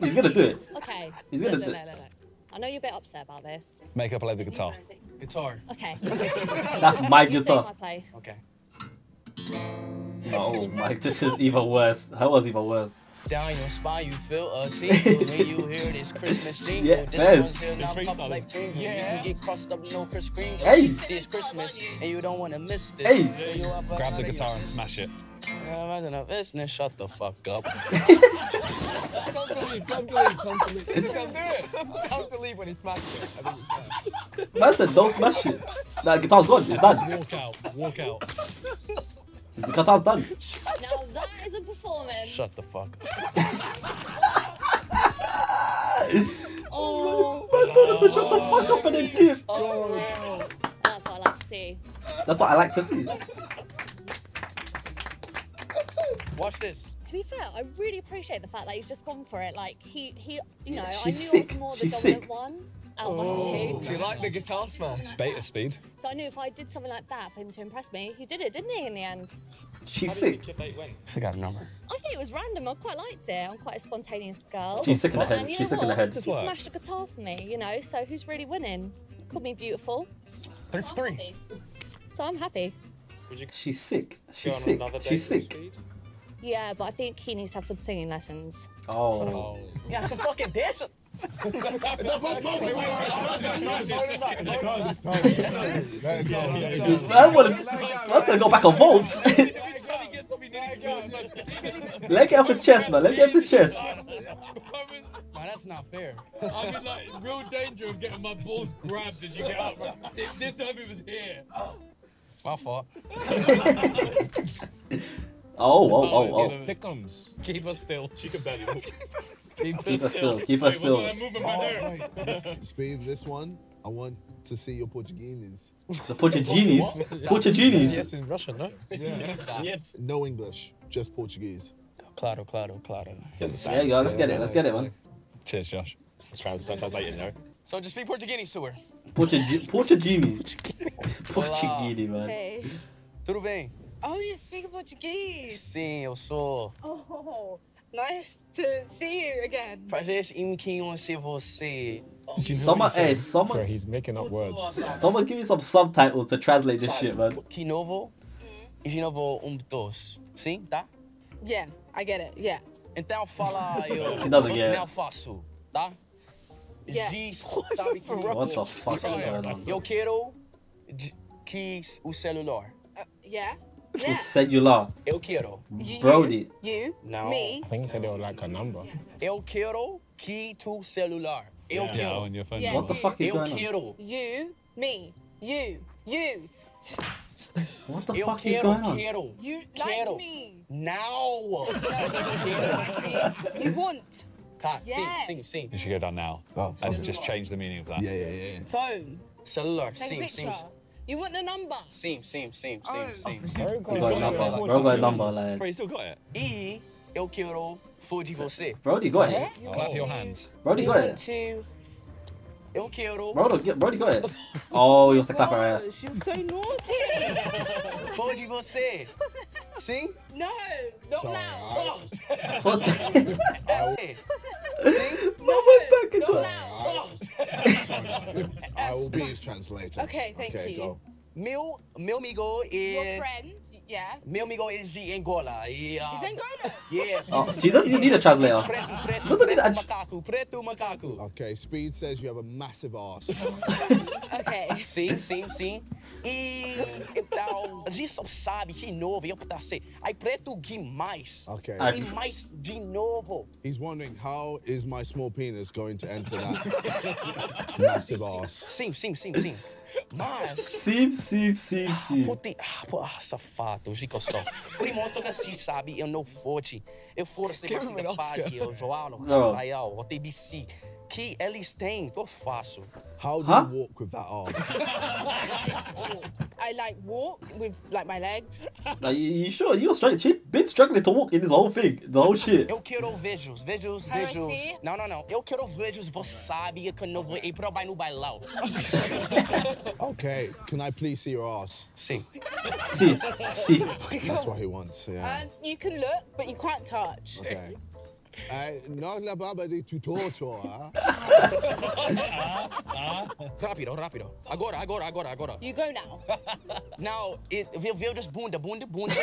He's gonna do it. Okay. He's look, gonna look, do- look, look, look. I know you're a bit upset about this. Make her play the guitar. Guitar. Okay. [laughs] That's my You guitar. my play. Okay. Oh my, [laughs] this is even worse. That was even worse. Down your spine, you feel a tingle when you hear this Christmas [laughs] jingle. Yeah, this man. one's here now, pop like jingle. Yeah. You can get crossed up, no Chris Kringle. Hey. See, it's Christmas, and you don't want to miss this. Hey. So Grab the guitar and smash it. Yeah, Imagine a business, shut the fuck up. [laughs] Come to leave, come to leave, come to leave. Come do it. Come to leave when he smashed it. I think it's fair. Man said don't smash it. That guitar's gone. It's done. Walk out. Walk out. The guitar's done. Now that is a performance. Shut the fuck up. [laughs] Oh, man told him to shut the fuck up and then dip. That's what I like to see. That's what I like to see. Watch this. To be fair, I really appreciate the fact that he's just gone for it. Like he, he, you know, I She's knew I sick. was more the She's dominant sick. one out of us two. Do you like the guitar smash? Beta speed. So I knew if I did something like that for him to impress me, he did it, didn't he? In the end, She's How do you sick. think your date got a number. I think it was random. I quite liked it. I'm quite a spontaneous girl. She's sick in the And head. you She's know sick in the head. Just He work. smashed a guitar for me, you know. So who's really winning? Called me beautiful. Three for three. Happy. So I'm happy. She's sick. She's sick. She's sick. Yeah, but I think he needs to have some singing lessons. Oh. oh. Yeah, some fucking dancer. I want to. I'm gonna go back on vaults. Let get off his chest, man. Let get off his chest. Man, that's not fair. I'm in like real danger of getting my balls grabbed as you get up. If this time it was here. My fault. [laughs] Oh, oh, oh, oh. oh. Stickums. Keep us still. She can barely move. Keep Keep us us still. Keep us Wait, what's all still. that movement back there? Oh, Speed, this one, I want to see your Portuguese. The Portuguese. Portuguese. Yes, in Russian, no? Yes. No English, just Portuguese. Claro, claro, claro. There you go. Let's get it. Let's get it, man. Cheers, Josh. Let's try and translate it, you know. So just speak Portuguese to her. Portuguese. Portuguese. [laughs] Portuguese, man. Hey. Tudo bem? Oh, you speak Portuguese. Sim, eu sou. Oh, nice to see you again. Prazer em conhecer você. Someone, hey, Bro, someone, he's making up words. someone, give me some subtitles to translate this shit, man. Que novo? E de novo, um, dois. Sim, tá? Yeah, I get it. Yeah. Então fala eu. He doesn't get it. Não faço, tá? Yeah. Giz, [laughs] sabe que What the fuck is going on? Eu quero de- que o celular. Uh, yeah. The Yeah. cellular. Eu quero. Brody. You. Não. Me. I think he said they were like a number. Eu quero que tu celular. Eu Yeah, quero. on your phone. Yeah. What the fuck is Eu going on? You. Me. You. You. What the Eu fuck is going on? quero. You Quero. like me. Não. You want. [laughs] Tá, sim, Yes. sim, sim. You should go down now. Oh, And just change the meaning of that. Yeah, yeah, yeah. Phone. Celular, Take a sim, picture. sim. You want the number? Same, same, same, Oh. same. Oh, sim. Bro, Bro got a number. Bro got a number, Bro, you still got it? E eu quero for de você. Brody got it. Clap your hands. Brody You got it. to. Eu quero Brody, get- [laughs] Brody got it. Oh, he wants to clap her ass. Gosh, you're so naughty. for de você. Sim? no, not Sorry, now. What the- [laughs] É. Sim? [laughs] No, back not it. now. I will be his translator. Okay, thank okay, you. go. Meu, meu amigo is. Your é... friend, yeah. Meu amigo é de Angola. E, uh, Angola? Yeah. Oh, she doesn't need a translator. Preto, preto, Doesn't preto macaco, preto macaco. Okay, Speed says you have a massive ass. [laughs] Okay. Sim, sim, sim. E então, a gente só sabe que novo, eu posso ser. Aí preto demais. Okay. E mais de novo. He's wondering how is my small penis going to enter that [laughs] massive ass? Sim, sim, sim, sim. Mas. Sim, sim, sim, sim. Puti, ah, pô, ah, safado, Zico só. Primo, tu assim, sabe, eu não forte. Eu for ser mais him an fase, eu João. Rafael, o TBC. Que eles têm, eu faço. How do Huh? you walk with that ass? [laughs] I like walk with like my legs. Like, you, you sure? You're struggling. She's been struggling to walk in this whole thing, the whole shit. Eu quero vejos, vejos, How do I vejos. see? Não, não, não. Eu quero vejos, você sabe que eu não vou ir para vai no bailão. [laughs] Okay, can I please see your ass? See. See, see. That's what he wants. Yeah. And you can look, but you can't touch. Okay. Uh, not la baba de tutocho, huh? Rápido, rápido. Agora, agora, agora, agora. You go now. Não, e- ve- vejos bunda, bunda, bunda.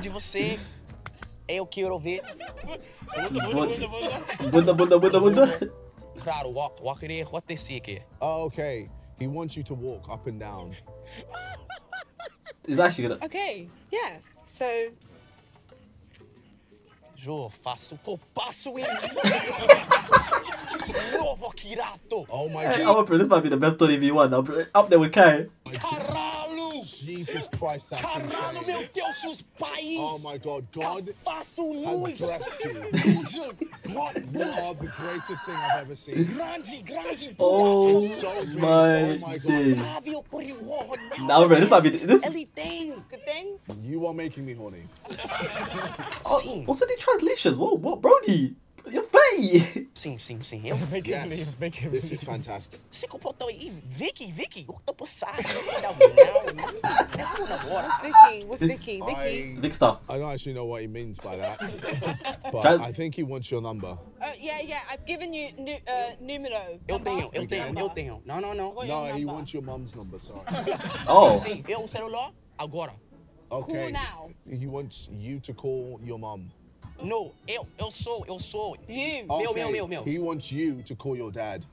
De você, eu quero ver. Bunda, bunda, bunda, bunda. Claro, walk, walk it what they see aqui. Oh, okay. He wants you to walk up and down. It's actually gonna. Okay. Yeah. So Jo, faço o que eu passo em Novo Kirato. Oh my god. I'm up, this might be the best Tony V1. I'm up there with Kai. Caralho! Jesus Christ, that's Caralho, insane. meu Deus, os pais! Oh my god, God Eu faço has blessed you. God You are the greatest thing I've ever seen. Grande, grande, Oh So my Oh my god. days. Sabe o curioso? Now, bro, this might be this. Ele tem. good things. You are making me horny. Oh, what's the translations? Whoa, what, Brody? You're fake. Sim, sim, sim. Eu Make him Yes. leave. Make him This is leave. fantastic. se comportou aí. Vicky, Vicky, o que tá passando? [laughs] Não, não. Essa não agora. What's Vicky? What's Vicky? Vicky. I, Big stuff. I don't actually know what he means by that, [laughs] but Tran- I think he wants your number. Uh, yeah, yeah. I've given you nu- uh, numero. Eu number. tenho, eu tenho, eu Number. tenho. Não, não, não. No, he number? wants your mum's number, sorry. [laughs] Oh, Sim, eu celular, agora. Okay. Call now. He wants you to call your mum. No, eu, eu sou, eu sou. You. Meu, meu, meu, meu. He wants you to call your dad.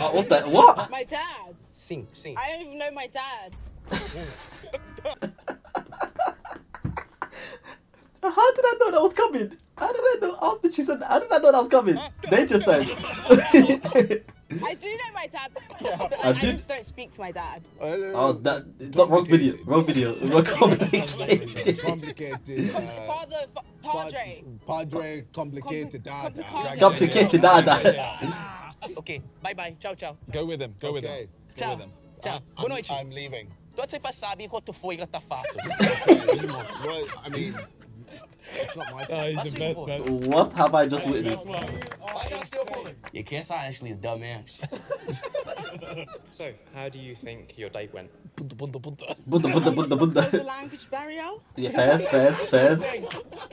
Oh, [laughs] what the what? My dad. Sim, sim. I don't even know my dad. [laughs] How did I know that was coming? How did I know after she said? How did I know that was coming? Danger sign. [laughs] I do know my dad, but I like, I, did- just don't speak to my dad. oh, that it's not wrong video. Wrong video. [laughs] Wrong It's complicated. complicated. Uh, father, fa- padre. Padre, complicated dad. complicado. Complicated. That that. [laughs] Ok, bye bye. ciao ciao. Go with him. Go with him. Okay. Go Tchau. with him. Tchau. Boa I'm, noite. I'm leaving. Você vai saber quanto foi que tá fato. Well, I mean, it's not my [laughs] Oh, fault. he's the best, pô. man. What have I just witnessed? Yeah, Kessa actually a dumbass. [laughs] So, how do you think your date went? Bunda bunda bunda There's a bunda. language barrier, Yeah, fast, fast, fast.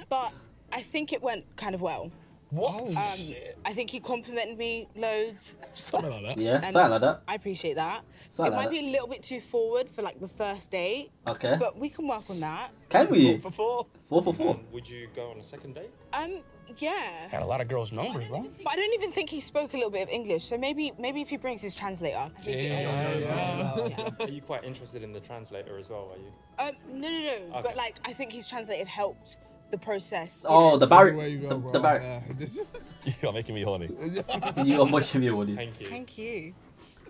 but I think it went kind of well. What? Um, I think he complimented me loads. Something like that. Yeah, something like that. I appreciate that. Something it like might be a little bit too forward for like the first date, Okay. but we can work on that. Can we? Four For four. Four for four. Um, would you go on a second date? Um, yeah. Got a lot of girls' numbers, bro. But I don't even think he spoke a little bit of English, so maybe maybe if he brings his translator. I think it- Are you quite interested in the translator as well? Are you? Um, no, no, no. Okay. But like, I think his translator helped the process. Oh, the barrier. Where you The, go, bro? the barrier. Yeah. You're making me horny. [laughs] You are much me, Woody. Thank you. Thank you.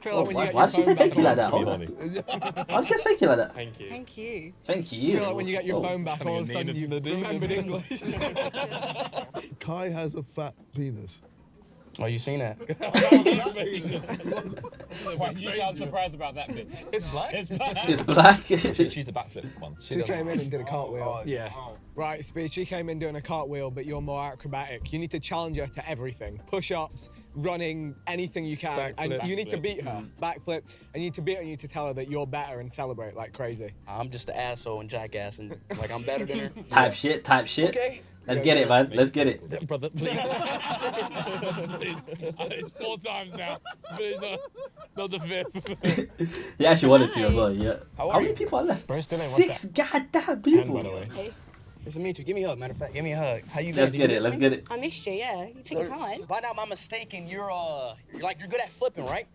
feel Oh, like why, you get [laughs] why did she say thank you like that? Hold on. Why did she say thank you like that? Thank you. Thank you. Thank you. I feel like when you get your Oh. phone back, all of a sudden you've the- remembered [laughs] English. Kai has a fat penis. Oh, you seen that? Wait, you sound surprised about that bit. It's black. It's black. It's black. She- She's a backflip one. She came in and did a cartwheel. Oh, yeah. Oh. Right, Speed, she came in doing a cartwheel, but you're more acrobatic. You need to challenge her to everything. Push-ups, running, anything you can. and Backflips. you need to beat her. Mm-hmm. Backflip. And you need to beat her and you need to tell her that you're better and celebrate like crazy. I'm just an asshole and jackass, and like I'm better than her. [laughs] Type shit, type shit. Okay. Let's get it, man. Let's get it. Brother, please. [laughs] Please. it's four times now. Please, not, not the fifth. [laughs] He actually wanted to as well, yeah. How How many you? people are left? Bro, still ain't Six that? goddamn Hand, by the people. way. Hey, Nice to meet you. Give me a hug. Matter of fact, give me a hug. How you doing? Let's get it, let's me? get it. I missed you, yeah. You took your time. If I'm not my mistaken, you're uh, you're like you're good at flipping, right?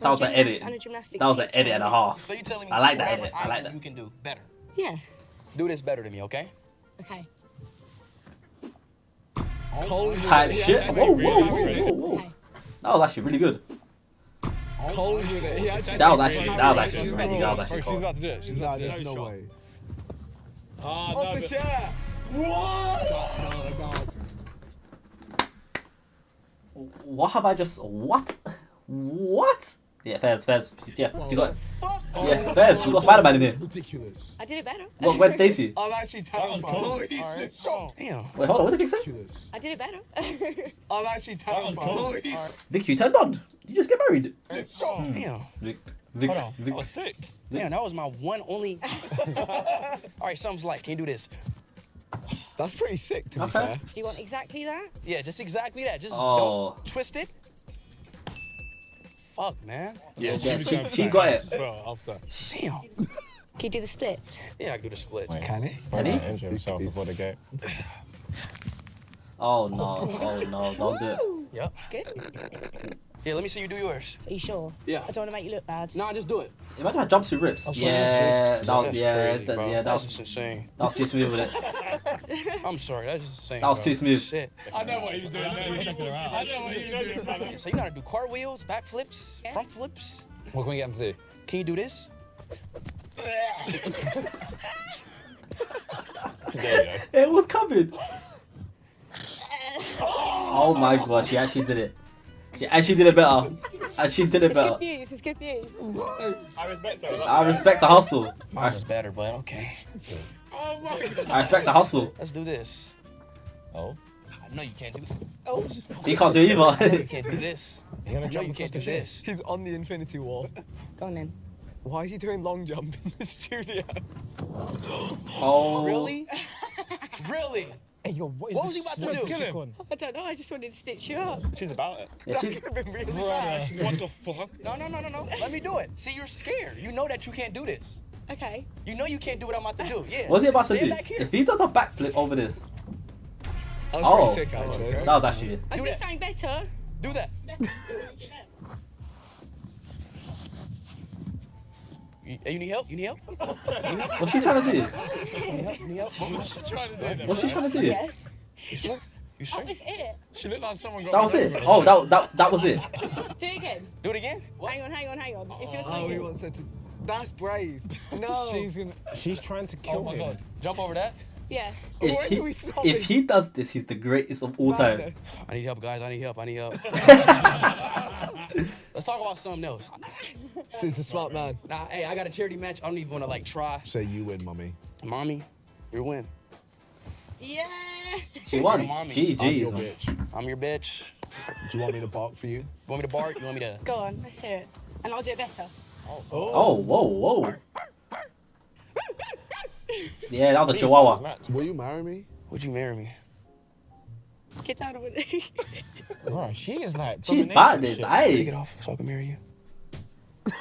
That was an edit. and a gymnastics That was an edit and a half. So you telling me I like that edit. I like that. You can do better. Yeah. Do this better than me, okay? Okay. Type shit. actually Whoa, whoa, whoa, whoa, whoa. That was actually really good. Cold with it. He actually- That was actually, that was She's actually, about really, to- that was Bro, actually she's cool. about to do it. She's No, about to do there's it. no way. Ah, oh, Off no, the but- chair. What? What have I just, what? What? Yeah, Fez, Fez. Yeah, she got it. Yeah, Fez, we got Spider-Man in here. Ridiculous. I did it better. What, where's Stacy? [laughs] I'm actually terrified. Oh, he's Alright. shocked. Damn. Wait, hold on, what did Vic say? Ridiculous. I did it better. [laughs] I'm actually terrified. Oh, he's Vic, you turned on. You just get married. shocked. Hmm. Damn. Vic, Vic, Hold on. Vic. I was sick. Damn, that was my one only. [laughs] All right, something's like, can you do this? That's pretty sick, to be Okay. fair. Do you want exactly that? Yeah, just exactly that. Just Oh. don't twist it. Fuck, man. Yeah, She was she, she for got it. After. Damn. Can you do the splits? Yeah, I can do the splits. Can he? Can he? Injure himself before the game. Oh no, oh no, don't do it. Yep. It's good. Yeah, let me see you do yours. Are you sure? Yeah. I don't want to make you look bad. Nah, just do it. Imagine I jumped through rips. Oh, that's Yeah, that was, That's yeah, crazy, that, yeah, that That's was, just insane. that was too smooth with it. [laughs] I'm sorry, that's just insane. That was bro. too smooth. Shit. I know what he was doing. I know he was checking her out. I know what he was doing. [laughs] So you know how to do cartwheels, back flips, front flips? What can we get him to do? Can you do this? There you go. [laughs] It was coming. Oh my god, she actually did it. She actually did it better. And she did it It's good better. views. It's good views. I respect her. I respect the hustle. Mine I, was better, but okay. Oh I respect the hustle. Let's do this. Oh. No, you can't do this. Oh. He can't do I know you can't do this. Oh. [laughs] You're gonna I know jump you can't do this. He's on the infinity wall. Go on then. Why is he doing long jump in the [laughs] studio? Oh. Really? [laughs] really? Hey, yo, what is What was he about to do? kick Kill him. I don't know. I just wanted to stitch you up. She's about it. Yeah, she, Could have been really bad. what the fuck? No, no, no, no, no. Let me do it. See, you're scared. You know that you can't do this. Okay. You know you can't do what I'm about to do. [laughs] Yeah. What's he about to do? back here. If he does a backflip over this. Oh. That was Oh, pretty sick, actually. that was actually. I Do did that. something better. Do that. You, you need help? You need help? [laughs] What's she trying to do? You need help? You need help? What's she trying to do? then? What's she trying to do? Yeah. You sure? You Oh, sure? it's it. She looked like someone got. That was it. over. Oh, that that that was it. Do it again. Do it again? Hang on, hang on, hang on. If you're Oh, he saying to. That's brave. [laughs] No. She's gonna, she's trying to oh kill Oh my him. god. Jump over that. Yeah. If When we he stop if he does this, he's the greatest of all time. I need help, guys. I need help. I need help. [laughs] Let's talk about something else. He's a smart man. Nah, hey, I got a charity match. I don't even want to like try. Say you win, mommy. Mommy, you win. Yeah. She won. Mommy. I'm your bitch. I'm your bitch. Do you want me to bark for you? You want me to bark? You want me to? Go on, let's hear it. And I'll do it better. Oh. Oh, whoa, whoa. [laughs] [laughs] Yeah, that was a chihuahua. Will you marry me? Would you marry me? Get out of it. [laughs] Bro, she is not. She's dominatrix bad this. shit. Take it off so I can marry you. [laughs]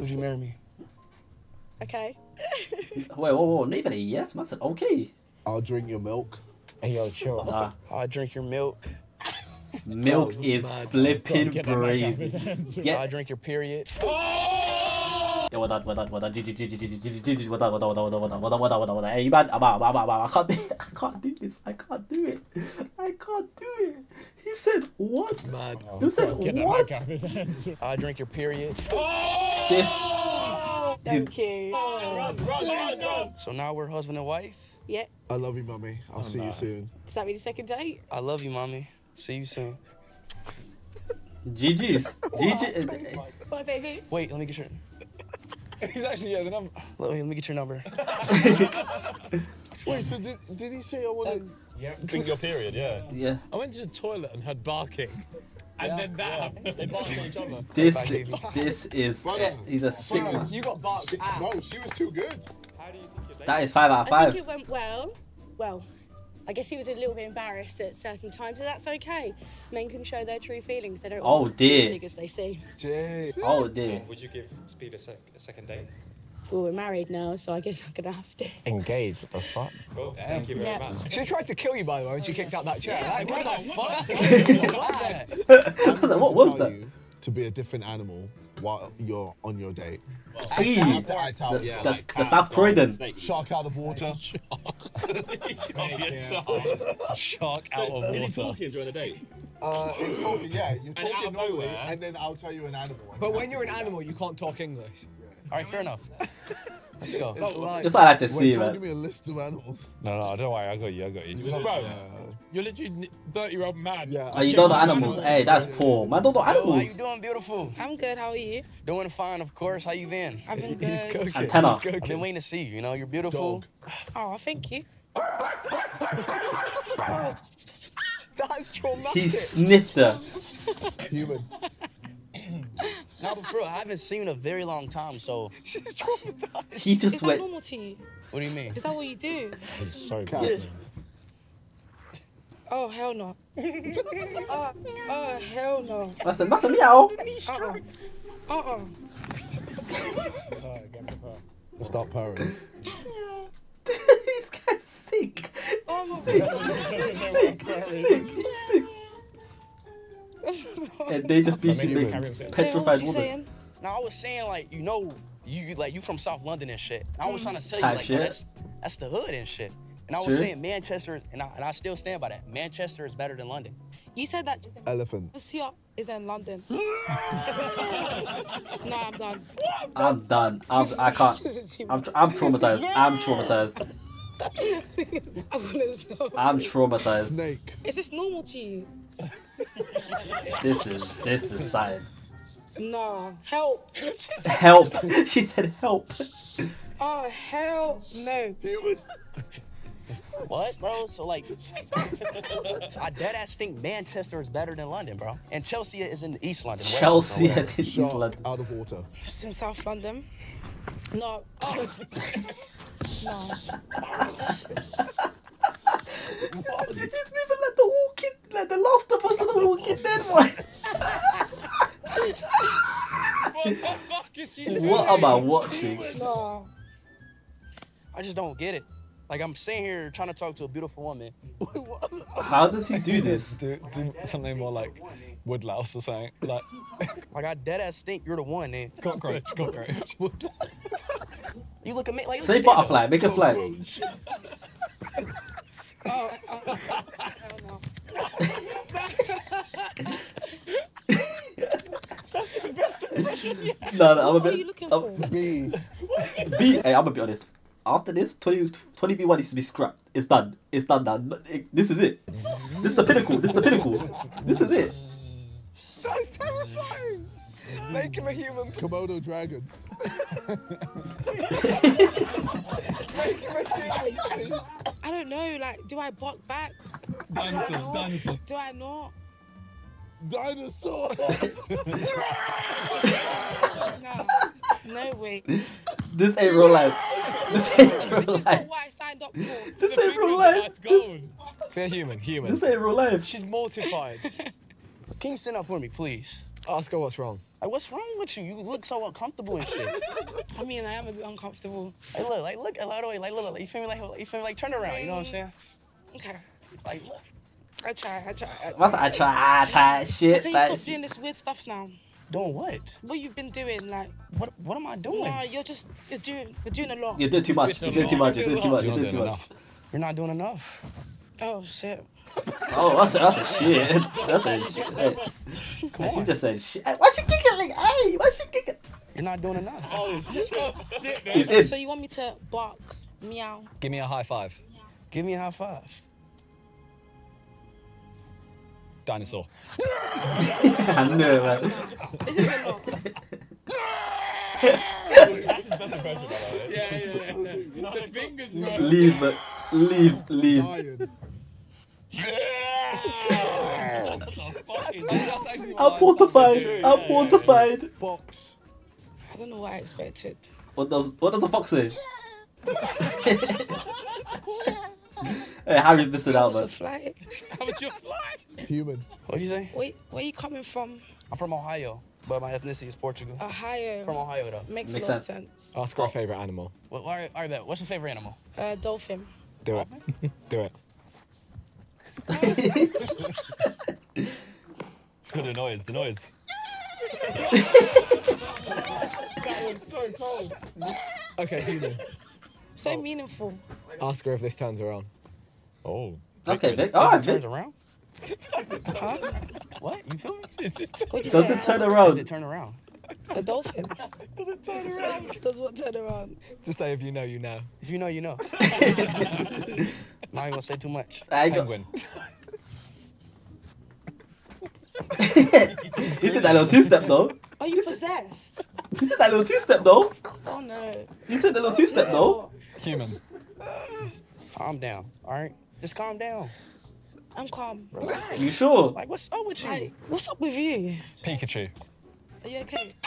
Would you marry me? okay. Wait, whoa, whoa. Not even a yes, man. I said okay. I'll drink your milk. Hey, yo, chill. Nah, I drink your milk. milk is flipping Get that drink your period. his crazy. hands. I Get. drink your period. Yeah, what that, what that, what that, GG, GG, GG, GG, GG, what that, what that, what that, what that, what that, what that, what that, what that, what that. Hey, man, I'm out, I'm out, I'm out. I can't do it. I can't do this. I can't do it. I can't do it. He said what? Mad. You said Get that what? mic out of his hands. I drink your period. This. Thank you. So now we're husband and wife. Yeah. I love you, mummy. I'll see you soon. Does that mean a second date? I love you, mommy. See you soon. GG's. GG. Bye, baby. Wait, let me get your. [laughs] He's actually yeah, the number. Let me, let me get your number. [laughs] Wait, so did, did he say I wanted? Um, yeah. Drink your period, yeah. Yeah. I went to the toilet and heard barking, and then that happened. They barked at each other. [laughs] This, Bye, this is. Brother. Eh, he's a sick. Bro, you got barked at. No, she was too good. That is five out of five. I five. think it went well. Well, I guess he was a little bit embarrassed at certain times, and that's okay. Men can show their true feelings. They don't Oh, always be dear. as big as they seem. Jeez. Oh dear. Would you give Speed a, sec- a second date? Well, we're married now, so I guess I'm gonna have to. Engaged. What the fuck? Cool. Thank you very Yeah. much. She tried to kill you by the way when she kicked out that chair. Like, Like, what the fuck? what was that? I was like, what was that? to be a different animal while you're on your date. The, Yeah, the, like the South Croydon. shark out of water. [laughs] Shark out of water. Is he water. talking during the date? Uh, it's talking, yeah, you're talking of normally, nowhere- and then I'll tell you an animal. and but when you're an do that. animal, you can't talk English. All right, fair enough. [laughs] Let's go. No, like, That's what I like to wait, see, man. Give me a list of animals. No, no, don't worry. I got you. I got you. You Bro. uh, You're literally 30 year old man. yeah. Oh, you don't know animals. Hey, that's poor. Man, don't know animals. Yo, how you doing, beautiful? I'm good. How are you? Doing fine, of course. How you been? I've been [laughs] He's good. cooking. Antenna. He's cooking. I've been waiting to see you. You know, you're beautiful. Dog. Oh, thank you. [laughs] That's traumatic. He sniffed her. Human. [laughs] No, but for real, I haven't seen in a very long time. So, [laughs] She's traumatized. [laughs] He Is just that normal to you? what do you mean? Is that what you do? He's so Cat. good. Oh hell no. oh, [laughs] oh hell no. That's a, that's a meow. Uh uh. Uh uh. Stop purring. this guy's sick. Oh Sick. Sick. Sick. Sick. [laughs] And they just be Maybe big carry on saying- Say what petrified you woman. saying? No, I was saying like you know you you- like you from South London and shit. I was mm. trying to tell you like bro, that's that's the hood and shit. And I was True. saying Manchester and I, and I still stand by that. Manchester is better than London. You said that Elephant. Lucia is in London. [laughs] no, I'm done. I'm done. I'm, I can't. [laughs] I'm, tr- I'm traumatized. I'm traumatized. I'm traumatized. Snake. Is this normal to you? [laughs] This is this is sad. No. Help. [laughs] Help. [laughs] She said help. Oh hell no. What, bro? So like, I dead ass think Manchester is better than London, bro. And Chelsea is in East London. West Chelsea is has in East London. out of water. Just in South London. No. Oh. no. It's moving like the walking, like the last of us and the walking dead one. What the fuck is What am I watching? No. I just don't get it. Like I'm sitting here trying to talk to a beautiful woman. [laughs] How does he do this? [laughs] Do, do something more like woodlouse or something. Like [laughs] Like I got dead ass think you're the one, man. cockroach, cockroach. You look at me like Say butterfly, make a fly. Oh, oh, hell no. That's his best impression yet. No, no, I'm a What are bit. you looking I'm- for? B. B, hey, I'm gonna be honest. After this, 20, 20 v1 needs to be scrapped. It's done. It's done now. No- it- This is it. This is the pinnacle. This is the pinnacle. This is it. That's terrifying. Make him a human. Komodo dragon. [laughs] [laughs] Make him a human, please. I don't know. Like, do I bark back? Dinosaur, dinosaur. Do I not? Dinosaur. [laughs] No. No way. This ain't real life. This ain't This real is not life. what I signed up for. This ain't real life. That's gold. Be a human, human. This ain't real life. She's mortified. [laughs] Can you stand up for me, please? Ask her what's wrong. Like, what's wrong with you? You look so uncomfortable and shit. [laughs] I mean, I am a bit uncomfortable. Hey, look, like, look, like, the way, like, look, look, you feel me, like, you feel me, like, turn around. You know what I'm mm. saying? Okay. Like, look. I try. I try. I What's I try that shit? Can you stop doing this weird stuff now? doing what? What you've been doing, like, What, what am I doing? no, you're just, you're doing, you're doing a lot. You're doing too much. You're doing too much. You're doing too much. You're doing too much. You're not doing enough. Oh shit. [laughs] Oh, that's a, that's a shit. That's a shit. Hey. Come Hey, she just said shit. Hey, Why she giggling? Hey, why she giggling? You're not doing enough. Oh shit, shit, man. He's in. So you want me to bark, meow? Give me a high five. Give me a high five. Dinosaur. [laughs] I knew it, man. This is a lot. [laughs] That's his best impression, by the way. Yeah, yeah, yeah. The fingers, bro. Leave. Leave, leave. Lion. I'm mortified. I'm mortified. Fox. I don't know what I expected. What does what does a fox say? [laughs] hey, Harry's missing out, What's a man. flight? How was your flight? Human. What'd you say? Wait, where are you coming from? I'm from Ohio, but my ethnicity is Portugal. Ohio. From Ohio, though. Makes, Makes a lot of sense. sense. Ask her her favourite animal. Well, all right, all right, bet. What's your favorite animal? Uh, dolphin. Do it. [laughs] Do it. The noise, the noise. That was so cold. Okay, human. So meaningful. Ask her if this turns around. Oh. Okay, Vic. Oh, Does Alright, it turns Vic. around? What? You feel me? What'd you Does say? it turn around? Does it turn around? [laughs] A dolphin. Does it turn around? Does what turn around? Just say if you know, you know. If you know, you know. [laughs] Not even gonna say too much. I got. Penguin. [laughs] You did that little two step though. Are you possessed? You did that little two step though. Oh no. You said the little two step though. Human. Calm down, all right? Just calm down. I'm calm. You sure? Like, what's up with you? Hey, what's up with you? Pikachu. Are you okay? [laughs]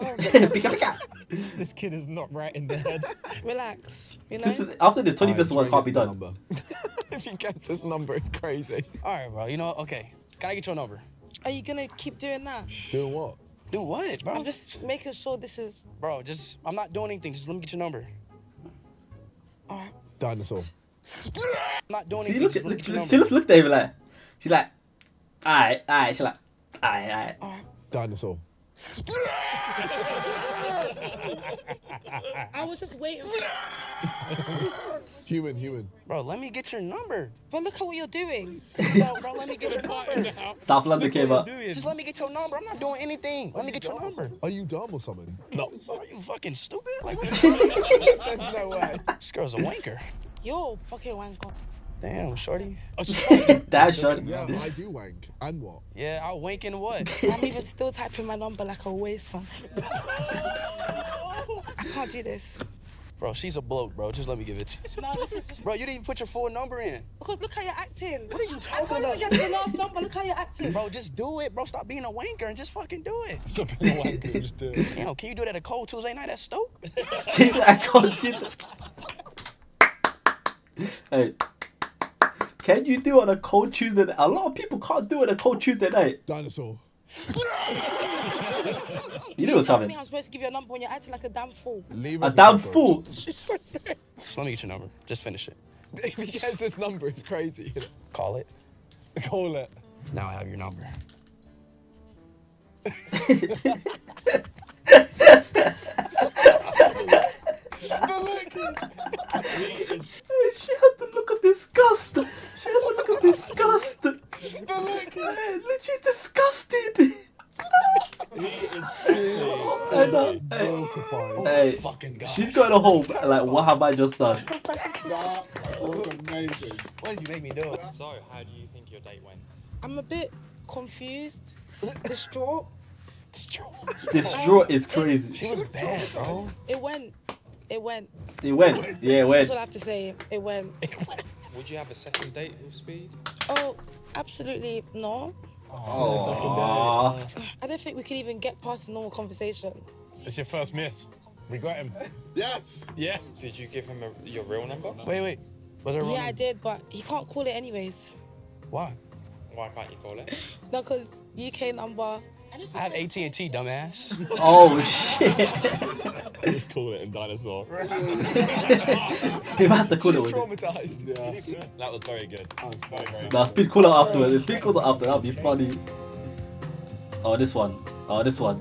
Oh, Pika pika. [laughs] This kid is not right in the head. [laughs] relax. You know. This is after this twenty percent one can't be done. If he gets this number, it's crazy. All right, bro. You know, okay. Can I get your number? Are you gonna keep doing that? Doing what? Do what, bro? I'm just making sure this is. Bro, just I'm not doing anything. Just let me get your number. Alright. Dinosaur. I'm not doing See, anything. look, just let me look, get your look, number. she just looked at him like, she's like, alright, alright. She's like, alright, alright. Dinosaur. I was just waiting. For... [laughs] Human, human. Bro, let me get your number. But look at what you're doing. Bro, bro, let me get your number. South London came up. Just let me get your number. I'm not doing anything. Let me get your number. Are you dumb or something? No. Are you fucking stupid? Like, what the [laughs] fuck? no way. This girl's a wanker. You're fucking wanker. Damn, shorty. Dad [laughs] shot. Yeah, I do wank. And what? Yeah, I'll wank in what? [laughs] I'm even still typing my number like a waste man. I can't do this. Bro, she's a bloke, bro. Just let me give it to you. No, this is just Bro, you didn't even put your full number in. because look how you're acting. What are you I talking can't about? even get the last number. Look how you're acting. Bro, just do it, bro. Stop being a wanker and just fucking do it. Stop being a wanker, just do it. Damn, can you do that at a cold Tuesday night at Stoke? I can't do that. Hey, can you do it on a cold Tuesday night? A lot of people can't do it on a cold Tuesday night. Dinosaur. You knew it was Tell coming. I'm supposed to give you a number when you're acting like a damn fool. Leave A damn alone, fool. So let me get your number. Just finish it. [laughs] If he gets this number, it's crazy. Call it. Call it. Now I have your number. [laughs] [laughs] She had the look of disgust. She had the look of disgust. Look, she's disgusted. I know. Hey, hey, fucking God. she's going home. Like, what have I just done? That was amazing. What did you make me do? So, how do you think your date went? I'm a bit confused, distraught. Distraught is crazy. She was bad, bro. It went. It went. It went. Yeah, it That's went. all I have to say. [laughs] It went. Would you have a second date with Speed? Oh, absolutely no. Oh, Aww. I don't think we could even get past a normal conversation. It's your first miss. We got him. Yes. Yeah. So did you give him a, your real number? Wait, wait. Was there Yeah, I did, but he can't call it anyways. Why? Why can't you call it? [laughs] No, because UK number. I have AT and T, dumbass. Oh shit. Just call it a dinosaur. [laughs] You have to call it with. Traumatized. Yeah. That was very good. Very, very Nah, speed call out afterwards. Speed call out after. That'll be funny. Oh, this one. Oh, this one.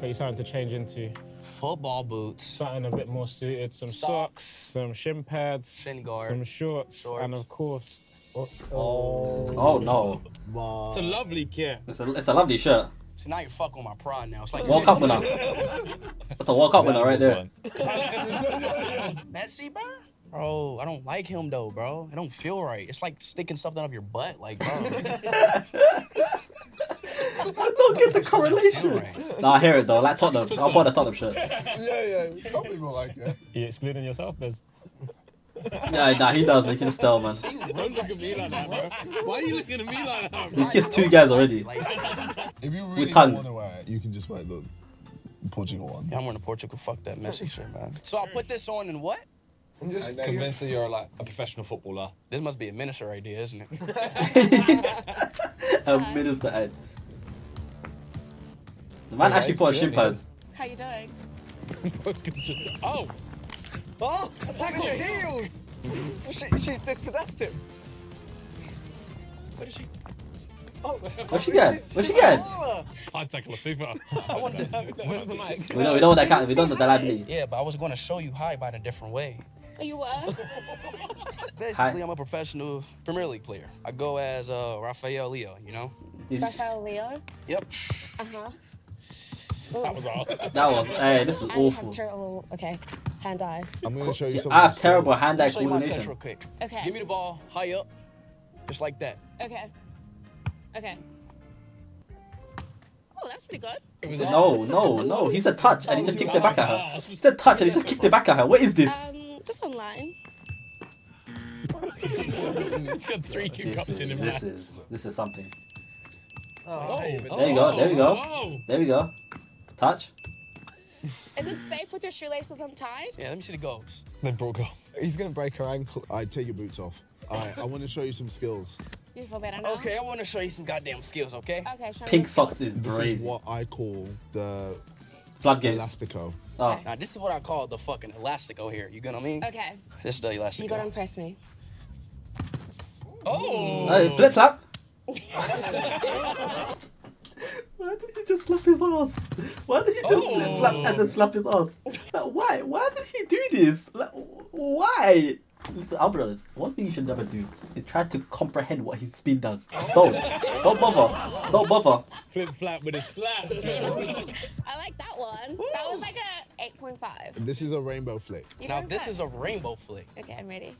But you starting to change into Football boots. something a bit more suited. Some socks, Socks. some shin pads, Shin guard. some shorts, Shorts. and of course, Oh. Oh no. My. it's a lovely kit. It's a, it's a lovely shirt. So now you're fucking with my pride now. It's like World Cup winner. That's a World Cup winner right there. [laughs] Messi, bro. Bro, I don't like him though, bro. It don't feel right. It's like sticking something up your butt, like, bro. [laughs] I don't get the correlation. Nah, I hear it though. Like Tottenham. I'll buy the Tottenham shirt. Yeah, yeah. Some people like it. You excluding yourself, Bez? [laughs] Yeah, nah, he does. Make it a style, man. Don't look at me like that, bro. Why are you looking at me like that? He's kissed two guys already. If you really tongue. want to wear it, you can just wear the Portugal one. Yeah, I'm wearing a Portugal. Fuck that messy shit, man. So I'll put this on and what? I'm just convinced that you're like a professional footballer. This must be a Miniminter idea, isn't it? [laughs] A Miniminter idea. The man Yeah, actually put on good, shin he pads. How you doing? [laughs] oh, Oh, attack on the heels. She, she's dispossessed him. What is she? Oh, What's she get? What's she get? I'd tackle a two footer. I wanted to, Where's the mic? We don't, we don't want that cat. We don't want that liability. yeah, but I was going to show you high by a different way. Are you [laughs] were? Basically, I'm a professional Premier League player. I go as uh, Rafael Leão, you know? Rafael Leão? Yep. Uh huh. That was ours. [laughs] That was. Hey, this is I have awful. terrible. Okay. Hand eye. I'm going to show you some. I have terrible skills. hand-eye I'll show you my touch coordination. real quick. Okay. Give me the ball high up, just like that. Okay. Okay. Oh, that's pretty good. No, no, no. [laughs] He said touch and he just kicked it back at her. He said touch and he just kicked it back at her. What is this? Um, just online. [laughs] It's got three This cucumbers is, in him. this is this is something. Oh, There you go. There we go. Oh, There we go. Touch. Is it safe with your shoelaces untied? Yeah, let me see the goals. they broke off. He's gonna break her ankle. Alright, take your boots off. Alright, I want to show you some skills. You feel better now? Okay, I want to show you some goddamn skills, okay? Okay, show me Pink the socks skills. is This crazy. is what I call the Floodgates. elastico. Oh. Now, this is what I call the fucking elastico here. You get what I mean? Okay. This is the elastico. You gotta impress me. Oh. Hey, flip flap. [laughs] Why did he just slap his ass? Why did he just flip flap and then slap his ass? Like, why? Why did he do this? Like, why? Listen, I'll be honest. One thing you should never do is try to comprehend what his spin does. Don't. Don't bother. Don't bother. Flip flap with a slap. [laughs] I like that one. That was like a 8.5. This is a rainbow flick. You Now, this good? is a rainbow flick. Okay, I'm ready.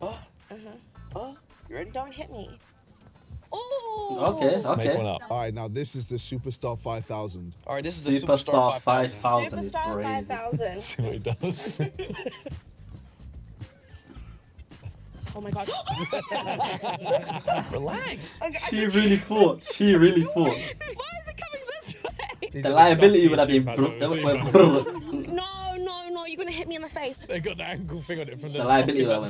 Oh, Uh-huh. oh, you ready? Don't hit me. Ooh. Okay, Make okay. one up. Alright, now this is the Superstar 5000. All right, this is the Superstar Superstar 5000. 5000 is Superstar 5000. [laughs] See what he does. [laughs] Oh my god. [laughs] Relax. Okay, She just- really fought. She really fought. Why is it coming this way? The liability would have been. Br- brr- No, no, no, you're gonna hit me in the face. They got the ankle thing on it from the, The liability fucking, would like,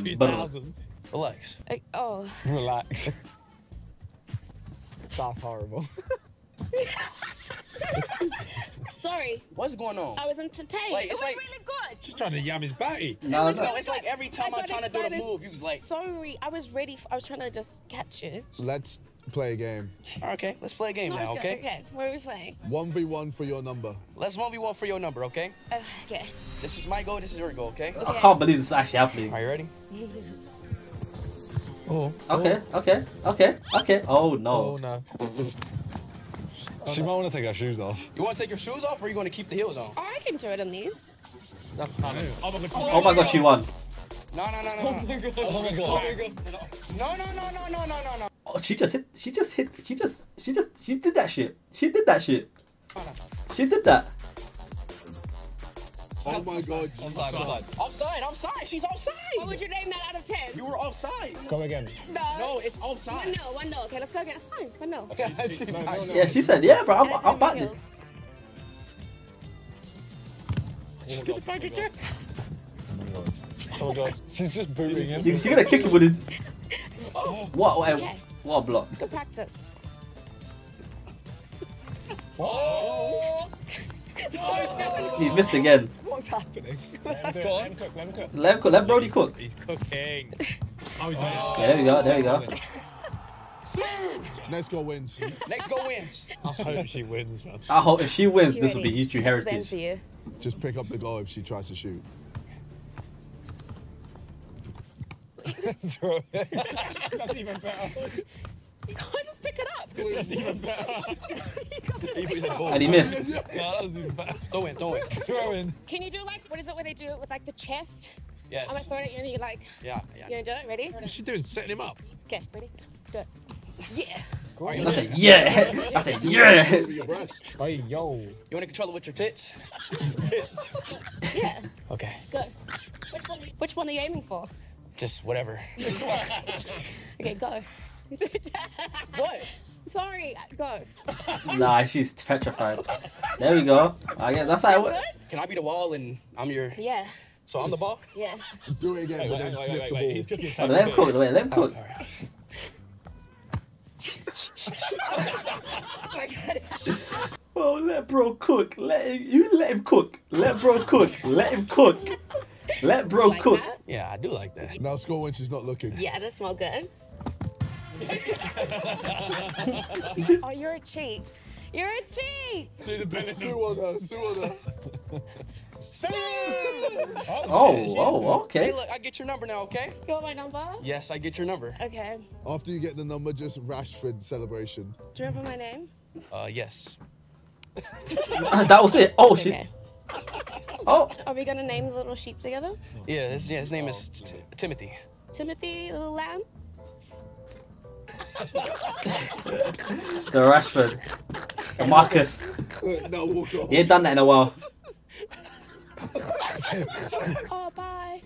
have been Relax. Like, oh. Relax. That's horrible. [laughs] Sorry, What's going on? I was entertained. Like, it was like- really good. She's trying to yam his batty. No, No, no. it's like every time I I'm got trying to do the move, you was like, Sorry, I was ready. I was trying to just catch you. Let's play a game. okay, let's play a game No, now, it's good. okay? Okay, what are we playing? 1v1 for your number. Let's 1v1 for your number, okay? Uh, okay. This is my goal, this is your goal, okay? I can't believe this is actually happening. Are you ready? [laughs] Oh. Okay, okay, okay, okay. Oh no. Oh no. no. She might want to take her shoes off. You want to take your shoes off or are you going to keep the heels on? Oh, I can do it in these. That's funny. Oh my god. Oh my god, she won. No, no, no, no, no. Oh, oh, oh my god. No, no, no, no, no, no, no, no. Oh, she just hit. She just hit. She just. She just. She did that shit. She did that shit. She did that. Oh my god. Offside, offside. Offside, offside. She's offside. What would you name that out of 10? You were offside. Go again. No. No, it's offside. One no, one no. Okay, let's go again. It's fine. One no. [laughs] Yeah, she said, yeah, bro. I'm, And it's I'm in back heels. this. Oh god. She's just booting him. She, she gonna kick him with his. [laughs] Oh. What? What? Okay. What a block? Let's go practice. Oh. [laughs] He missed again. What's happening? Let him. Let him cook. Let him cook. Let him cook. Let Brody cook. He's cooking. Oh, he's Yeah, there we go. There we go. Next goal wins. Next goal wins. I hope she wins, man. I hope if she wins, You this will be ready? history This heritage. for you. Just pick up the goal if she tries to shoot. [laughs] Throw it. [laughs] That's even better. You can't just pick it up. That's [laughs] even better. [laughs] you can't just Even pick it the up. ball. And he missed. No, that was even better. Throw in, throw in. [laughs] Throw in. Can you do like, what is it where they do it with like the chest? Yes. I'm gonna throw it at you and you like, Yeah, yeah. you yeah. gonna do it? Ready? What's she doing? Setting him up. Okay, ready? Do it. Yeah. Are you I said, yeah. I said, yeah. With your breast. Hey, yo. You want to control it with your tits? tits. Yeah. Okay. Good. Which one, which one are you aiming for? Just whatever. Okay, go. [laughs] What? Sorry, go. Nah, she's petrified. There we go. I guess that's how it Good? went. Can I be the wall and I'm your. Yeah. So I'm the ball? Yeah. Do it again, Wait, but wait, then wait, sniff the ball. He's cooking. Oh, let him cook. Wait, let him oh, cook. Alright. [laughs] Oh, let bro cook. Let him, you let him cook. Let bro cook. Let him cook. Let bro Like cook. that? Yeah, I do like that. Now score when she's not looking. Yeah, that smell good. [laughs] oh, you're a cheat. You're a cheat. Do the Benetton. Sue on her, sue on her. Oh, oh, okay. Hey, look, I get your number now, okay? You want my number? Yes, I get your number. Okay. After you get the number, just Rashford celebration. Do you remember my name? Uh, yes. [laughs] that was it. Oh It's shit. okay. [laughs] Oh, Are we gonna name the little sheep together? Yeah, his, yeah, his name is T- Timothy. Timothy, little lamb. The Rashford, the Marcus. now walk off. He ain't done that in a while. Oh, bye.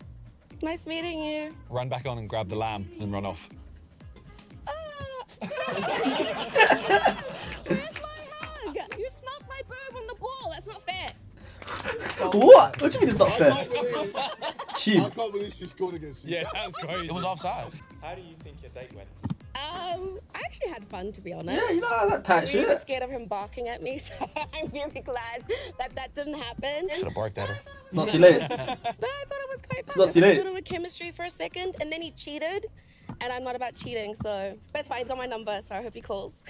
Nice meeting you. Run back on and grab the lamb and run off. Ah. [laughs] Where's my hug? You smelled my boob on the ball. That's not fair. What? What do you mean it's not I fair? can't believe, I can't believe she scored against you. Yeah, that was crazy. It was offside. How do you think your date went? Um, I actually had fun to be honest. Yeah, you know that tight I'm really scared of him barking at me, [laughs] so I'm really glad that that didn't happen. Should have barked at her. It's not too late. [laughs] But I thought it was quite fun. not too I late. thought it was chemistry for a second, and then he cheated, and I'm not about cheating, so. But it's fine. He's got my number, so I hope he calls.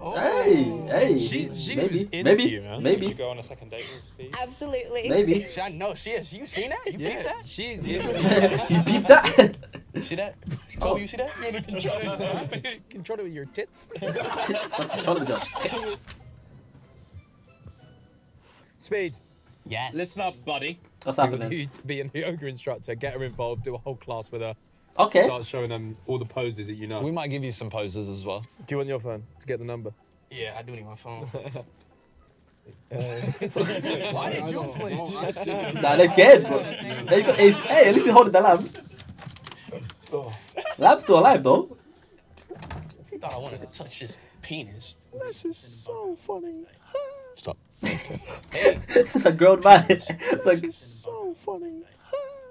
Oh. Hey, hey. She's- she maybe, was into maybe, you, man. Did you go on a second date with Steve? Absolutely. maybe. [laughs] See, I know she is. You seen that? You Yeah, peeped that? she's in. you peeped that? You see that? He told you, you see that? You want to control it? [laughs] [laughs] control it with your tits. [laughs] That's the trouble, Speed. Yes. Listen up, buddy. What's We want happening? you to be a yoga instructor. Get her involved. Do a whole class with her. Okay. Start showing them all the poses that you know. We might give you some poses as well. Do you want your phone to get the number? Yeah, I do need my phone. Uh, Why did you know, flinch? no, I just- Nah, they're scared, bro. Hey, hey, at least he's holding the lamp. Oh, Lamb's still alive, though. he thought I wanted to touch his penis. This is so funny. Stop. Hey, it's a grown man. [laughs] It's like, So funny.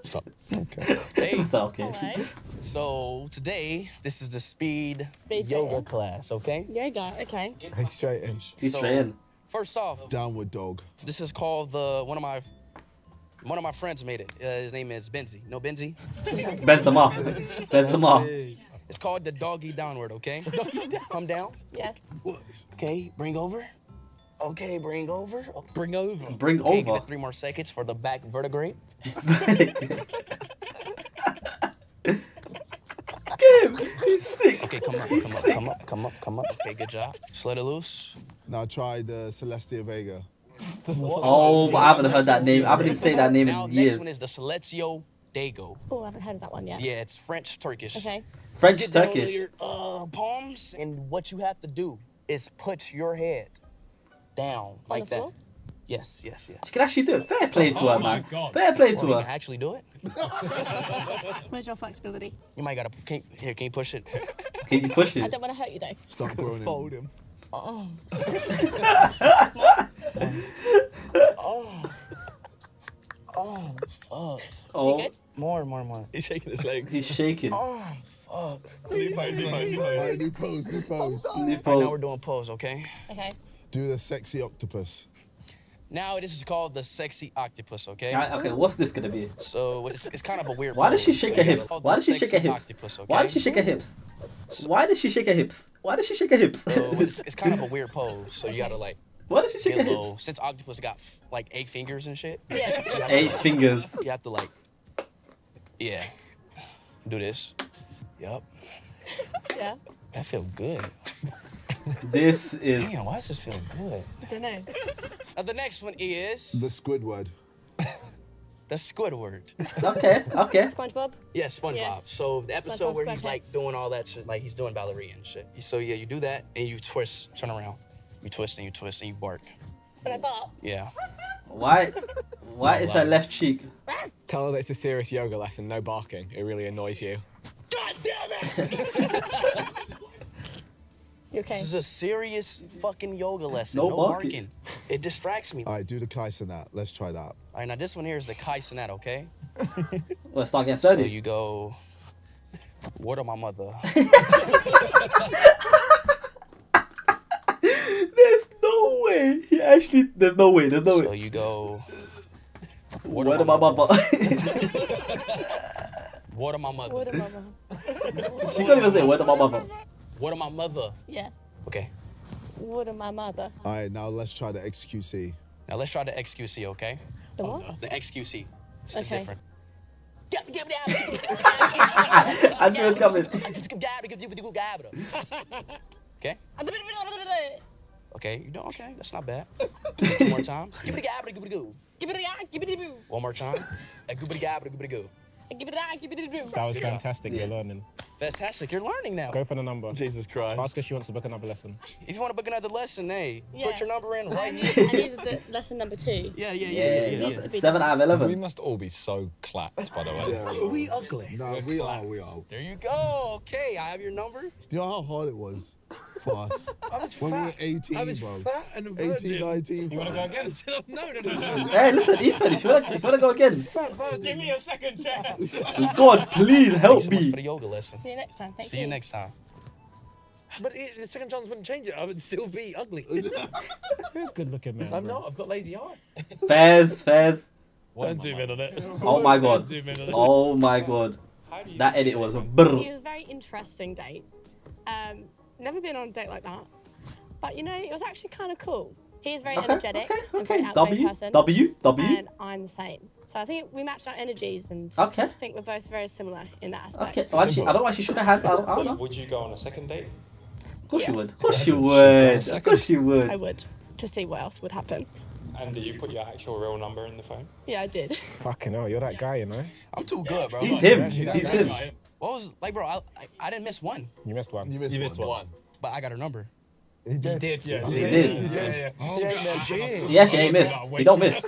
Stop. hey. it's okay. Alright. So today, this is the speed, Speed yoga yoga. class, okay? Yoga. Okay. hey, straight in. He's So- straight in. First off, Downward dog. this is called the one of my one of my friends made it. Uh, his name is Benzi. No Benzi. [laughs] Benzema. [laughs] Benzema. It's called the doggy downward. Okay. [laughs] Come down. Yeah. Okay. Bring over. Okay. Bring over. Bring over. Bring Okay, give over. it three more seconds for the back vertebrae. Kim, he's sick. Okay, come up, come up, come up, come up, come up. Okay, good job. Just let it loose. Now try the Celestia Vega. Oh, but I haven't heard that name. I haven't even say that name Now, in next one is the Celestio Dago. Oh, I haven't heard of that one yet. Yeah, it's French Turkish. Okay. French Get down Turkish. your uh, palms, and what you have to do is put your head down like that. floor? Yes, yes, yes. She can actually do it. Fair play to Oh her, man. God. Fair play Or to you her. can actually do it. [laughs] Where's your flexibility? You might gotta can, here. Can you push it? Can you push it? I don't want to hurt you though. Stop groaning. Fold him. Oh. [laughs] [laughs] oh. Oh, fuck. Oh, good? More, more, more. He's shaking his legs. he's shaking. Oh, fuck. New pose, new pose, new pose. Alright, new pose, new pose. Right now we're doing pose, okay? Okay. Do the sexy octopus. Now this is called the sexy octopus, okay? Right, Okay, what's this gonna be? So it's, it's kind of a weird. Why does she shake her hips? Why the does she shake her hips? Octopus, Why okay? does she shake her hips? Why does she shake her hips? Why does she shake her hips? So it's, it's kind of a weird pose. So you gotta like Why does she shake get low. hips? [laughs] Since octopus got like eight fingers and shit. Yeah. [laughs] you to, Eight like- fingers. You have to like, yeah, do this. Yup. Yeah. That feel good. This is Damn, why does this feel good? I don't know. Now uh, the next one is The Squidward. [laughs] the Squidward. okay. Okay. SpongeBob. Yeah, SpongeBob. Yes. So the episode SpongeBob where he's like doing all that shit, like he's doing ballerina and shit. So yeah, you do that and you twist, turn around. You twist and you twist and you bark. When I bark. Yeah. Why? Why is her left cheek? Tell her that it's a serious yoga lesson, no barking. It really annoys you. God damn it! [laughs] You okay? This is a serious fucking yoga lesson. No No, barking. barking. It distracts me. Alright, do the Kai Cenat. Let's try that. All right, now this one here is the Kai Cenat, okay? [laughs] Let's start getting So started. you go, what of my mother? [laughs] There's no way. He actually. There's no way. There's no So way. So you go, What am I, mama? what of my mother? [laughs] What my I? [laughs] she can't even say what am I, mama? What of my mother? Yeah. Okay. What am my mother? Alright, now let's try the XQC. Now let's try the XQC, okay? The what? The XQC. It's, it's Okay. different. [laughs] I knew it was coming. Okay. Okay, you doing okay? That's not bad. [laughs] Two more times. Give it a gabba, give it a go. Give it a give it a boo. One more time. A goobity gabba, give it a go. Give it a give it a boo. That was fantastic. You're learning. Fantastic. You're learning now. Go for the number. Jesus Christ. Ask her if she wants to book another lesson. If you want to book another lesson, hey, Yeah. put your number in right I here. needed the lesson number two. Yeah, yeah, yeah, Yeah, yeah, yeah. needs to be seven out of 11. We must all be so clapped, by the way. Yeah. [laughs] Are we ugly? No, we are, we are. There you go. Okay, I have your number. Do you know how hard it was for us? [laughs] I was When we fat. were 18, I was bro. fat and a 18, virgin. 19. You want to go again? [laughs] no, no, no, no. [laughs] Hey, listen, Ethan. If you wanna, you wanna go again, Fat virgin. Give me a second chance. God, please help so me. for the yoga lesson. See you next time. Thank See you next time. But it, the second chance wouldn't change it. I would still be ugly. You're a good looking man. I'm bro. not. I've got lazy eye. Fairs, fairs. Don't zoom in on it. Oh my god. Don't zoom in on it. Oh my god. That edit was a brr. It was a very interesting date. Um, never been on a date like that. But you know, it was actually kind of cool. He is very Okay, energetic okay, and very okay. outgoing W, person. W, W. And I'm the same. So I think we matched our energies and Okay. I think we're both very similar in that aspect. Okay. Why she, I don't know why she shook her hand. I don't, I don't know. Would you go on a second date? Of course you would. Of course you would. Of course you would. I would. would. To see what else would happen. And did you put your actual real number in the phone? Yeah, I did. Fucking hell, you're that guy, you know. I'm too good, bro. He's him. He's guy's him. What was like, bro? I, I I didn't miss one, You missed one. You missed, You missed one. one. but I got her number. He did, yeah. He did. Yeah, yeah. Oh, Yeah, she ain't miss. He don't miss.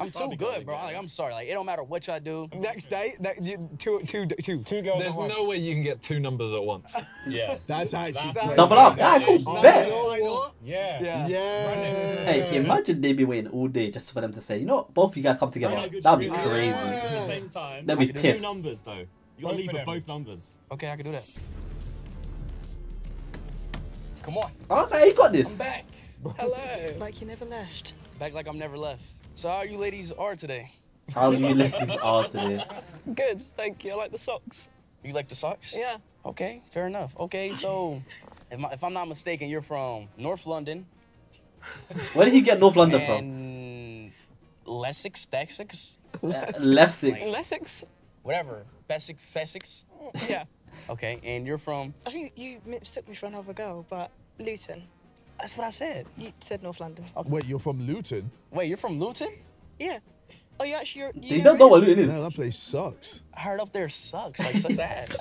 I'm too good, bro. Like I'm sorry. Like it don't matter what y'all do. Next day, ne- you- two, two, two. Two girls. There's at once. no way you can get two numbers at once. [laughs] Yeah. That's actually crazy. Double up. Yeah, cool. Oh, Bet. you know? Yeah. Yeah. Yeah. Hey, imagine they be waiting all day just for them to say, you know, what, both of you guys come together. Oh That'd be crazy. At the same time, They'd be two numbers though. You Both gotta leave with both numbers. Okay, I can do that. Come on, Okay, you got this. I'm back. Hello. [laughs] Like you never left. Back like I'm never left. So how you ladies are today? How you ladies are today? [laughs] Good, thank you. I like the socks. You like the socks? Yeah. Okay, fair enough. Okay, so [laughs] if, my, if I'm not mistaken, you're from North London. Where did he get North London from? and Lessex, Texas? Lessex. Lessex? Whatever. Bessex, Fessex? [laughs] Yeah. Okay, and you're from... I think you mistook me for another girl, but Luton. That's what I said. You said North London. Uh, wait, you're from Luton? Wait, you're from Luton? Yeah. Oh, you actually. You're, You don't know what Luton is. No, that place sucks. I heard up there sucks. Like, sucks ass.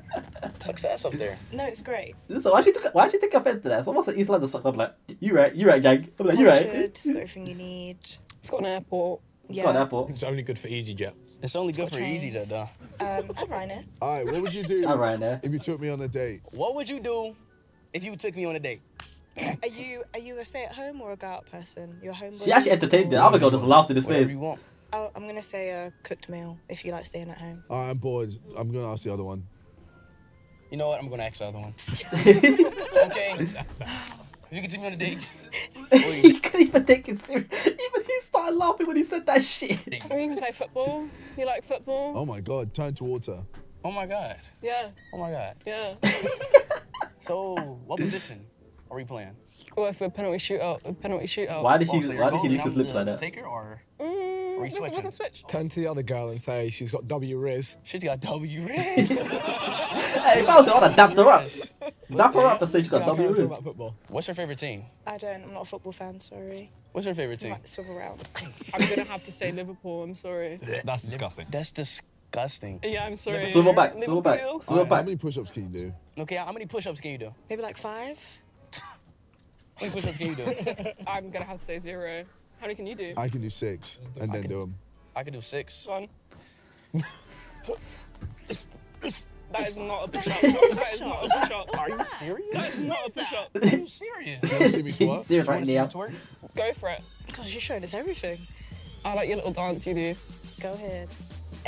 [laughs] sucks ass up there. No, it's great. So why did you take, why did you take offense to that? Someone said East London sucks. I'm like, you right, you right, gang. I'm like, you right. Cultured, It's got everything you need. It's got an airport. Yeah. Got an airport. It's only good for EasyJet. It's only good for easy trains. though. Um, and Ryanair. All right, what would you [laughs] do All right, there. if you took me on a date? What would you do if you took me on a date? Are you are you a stay at home or a go out person? You're a homebody. She actually entertained it. The other girl just laughed in his Whatever face. you want. Oh, I'm gonna say a cooked meal if you like staying at home. All right, I'm bored. I'm gonna ask the other one. You know what? I'm gonna ask the other one. [laughs] [laughs] okay. If you can take me on a date. [laughs] he couldn't even take it serious. Even he started laughing when he said that shit. We can play football. You like football? Oh my god, turn to water. Oh my god. Yeah. Oh my god. Yeah. [laughs] So, what position are we playing? Or for a penalty shootout, a penalty shootout. Why did he? Oh, so you're why did he goalie lick and his I'm lips like that? Taker or Mm, are we we can- we can switch. Turn to the other girl and say she's got W Riz. She's got W Riz. [laughs] Hey, if I was I would have dapped her up. Dap her up and say she got Yeah, W I'm talking Riz. about football. What's your favorite team? I don't. I'm not a football fan. Sorry. What's your favorite team? Might swivel around. [laughs] I'm gonna have to say Liverpool. I'm sorry. That's disgusting. That's disgusting. Yeah, I'm sorry. Swivel back, swivel back. Liverpool. Swivel All right, how many push-ups can you do? Okay, how many push-ups can you do? Maybe like five. How many push-ups can you do? [laughs] I'm gonna have to say zero. How many can you do? I can do six and then do them. I can do six. One. [laughs] That is not a push-up. That is not a push-up. Are you serious? That is not a push-up. Are you serious? You wanna see me twerk? [laughs] Serious right wanna see now. Go for it. Gosh, you're showing us everything. I like your little dance you do. Go ahead.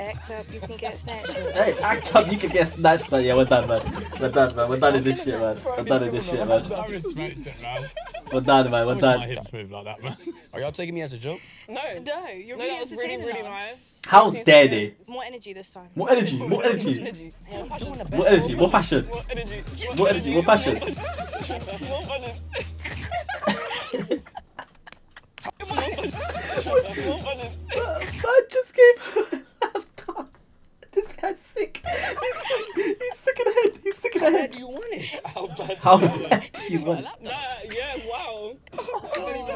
Act up. You can get snatched. [laughs] Hey, act up, you can get snatched, man. Yeah, we're done, man. We're done, man. We're done in this shit, man. We're done in this shit, man. I respect it, man. We're done, man. We're What's my done. hips move like that, man? [laughs] Are y'all taking me as a joke? No. No, you're No, really that was really, really nice. How Please dare they? it. More energy this time. More energy, more energy. Energy. More passion. More energy, more passion. More energy. More energy, more passion. [laughs] More passion. I just gave her This guy's sick. He's sick. He's sick in the head. He's sick in the head. you want it? How [laughs] bad? How bad do you want? it? Nah, yeah, wow.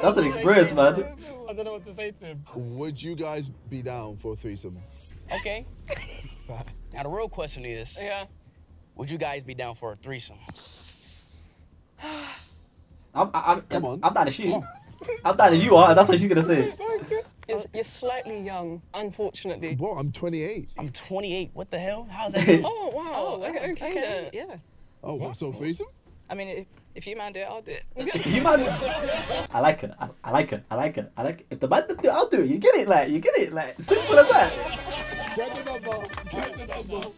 That's an experience, man. I don't know what to say to him. Would you guys be down for a threesome? Okay. Now the real question is, Yeah. would you guys be down for a threesome? I'm, I'm, Come on. I'm not to shoot. I'm down to you are. That's what she's gonna say. You're, oh. you're slightly young, unfortunately. What? I'm 28. I'm 28. What the hell? How's that? [laughs] Oh, wow. Oh, okay, okay, then. Yeah. Oh, what? So threesome? I mean, if, if you man do it, I'll do it. [laughs] if You man. I like it. I, I like it. I like it. I like. It. If the man do it, I'll do it. You get it? Like you get it? Like simple as that. Get the number. Get the number.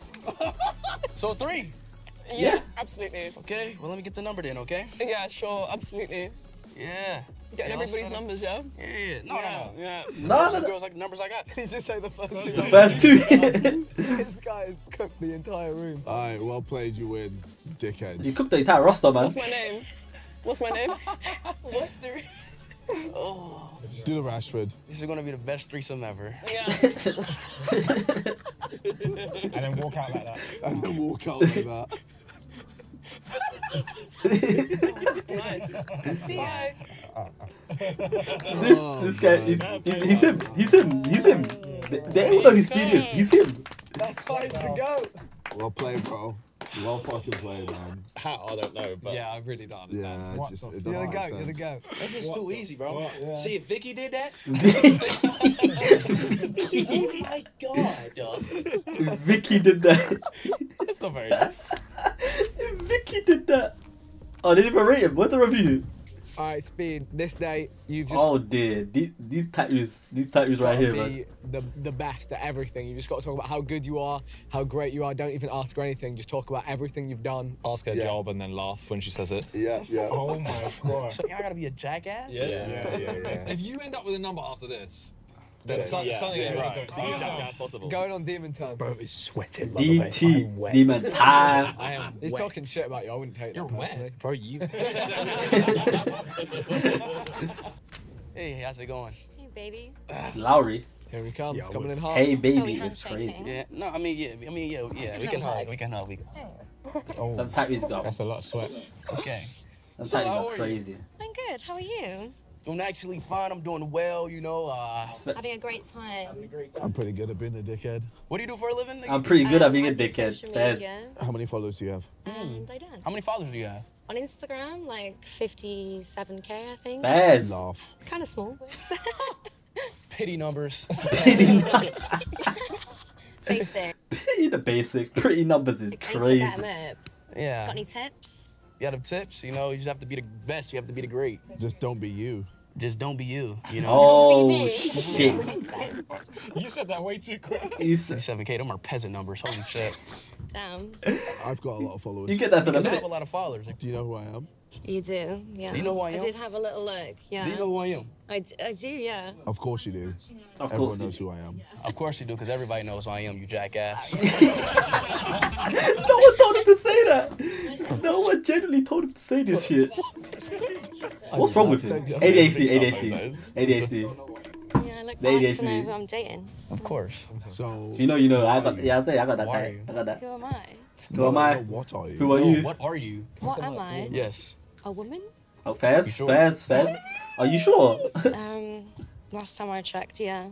[laughs] so three. Yeah, absolutely. Okay. Well, let me get the number then. Okay. Yeah, sure, absolutely. Yeah. Getting Yeah, everybody's numbers, yeah? Yeah. yeah. No, yeah, no, no. Yeah. No, Those no, are no. girls like numbers I got. [laughs] He just say the first two. The first two. [laughs] this [laughs] guy has cooked the entire room. All right, well played. You win, dickhead. you cooked the entire roster, man. What's my name? What's my name? What's the Oh, Do the Rashford. this is gonna be the best threesome ever. Yeah. And then walk out like that. And then walk out like that. Nice. Bye. This, Oh, this guy, man. he's, he's, he's him. He's him. He's him. They, they all know who Speed is. He's him. That's fine to go. Well played, bro. Well fucking played, man. How? I don't know, but Yeah, I really don't understand. Yeah, it What just the- it You're doesn't the make go. You're the sense. go. That's just too easy, bro. What? Yeah. See, if Vicky did that, [laughs] [laughs] oh my god, dog. Vicky did that. That's not very good. [laughs] Vicky did that. Oh, didn't even rate him. What's the review? All right, speed. This day, you've just Oh dear, these these tattoos, these tattoos right gotta here, be man. the the best at everything. You just got to talk about how good you are, how great you are. Don't even ask her anything. Just talk about everything you've done. Ask her Yeah. job and then laugh when she says it. Yeah, yeah. Oh my [laughs] god. So y'all gotta be a jackass? Yeah, yeah, yeah. If you end up with a number after this, then Yeah. some- Yeah. something Yeah. right. Be as jackass possible. Going on demon time. Bro is sweating. DT, demon time. [laughs] I am. He's wet. talking shit about you. I wouldn't take You're that wet. Bro, you. [laughs] Hey, how's it going? Hey, baby. Lowry. Here he comes, Yeah, coming in would- hot. Hey Oh, baby, we it's crazy. thing. Yeah. No, I mean, yeah. I mean, yeah, yeah. We can hug. We can hug. We can. Oh, Some tattoos go. that's a lot of sweat. [laughs] Okay. Some So tattoos how go are you? crazy. I'm good. How are you? I'm actually fine. I'm doing well. You know. Uh, Having a great time. I'm pretty good at being a dickhead. what do you do for a living? I'm pretty good at Um, being I a do dickhead. social media, How many followers do you have? and I dance. How many followers do you have? On Instagram, like 57k, I think. Fez. Laugh. Kind of small. [laughs] Pity numbers. Pity. [laughs] Basic. Pretty the basic. Pretty numbers is I need to crazy. get 'em up. yeah. Got any tips? You got them tips. You know, you just have to be the best. You have to be the great. Just don't be you. Just don't be you. You know. Oh shit. [laughs] You said that way too quick. He's- 7k. Them are peasant numbers. Holy [laughs] shit. Damn. I've got a lot of followers. You get that for the Because I have a lot of followers. Do you know who I am? You do, yeah. Do you know who I am? I did have a little look, yeah. Do you know who I am? I, d- I do, yeah. Of course you do. Of Everyone course. knows who I am. Of course you do, because everybody knows who I am. You jackass. [laughs] no one told him to say that. No one genuinely told him to say this shit. What's wrong with him? ADHD, ADHD, ADHD. Yeah, I look The back to know who I'm dating. of course. So. You know, you know. I got, yeah, I say I got that. Why are type. you? I got that. Who am I? Who No, am I? no, What are you? Who are No, you? What are you? What am I? Yes. A woman? Oh, Fez, You sure? Fez, Fez. Are you sure? [laughs] Um, last time I checked, yeah.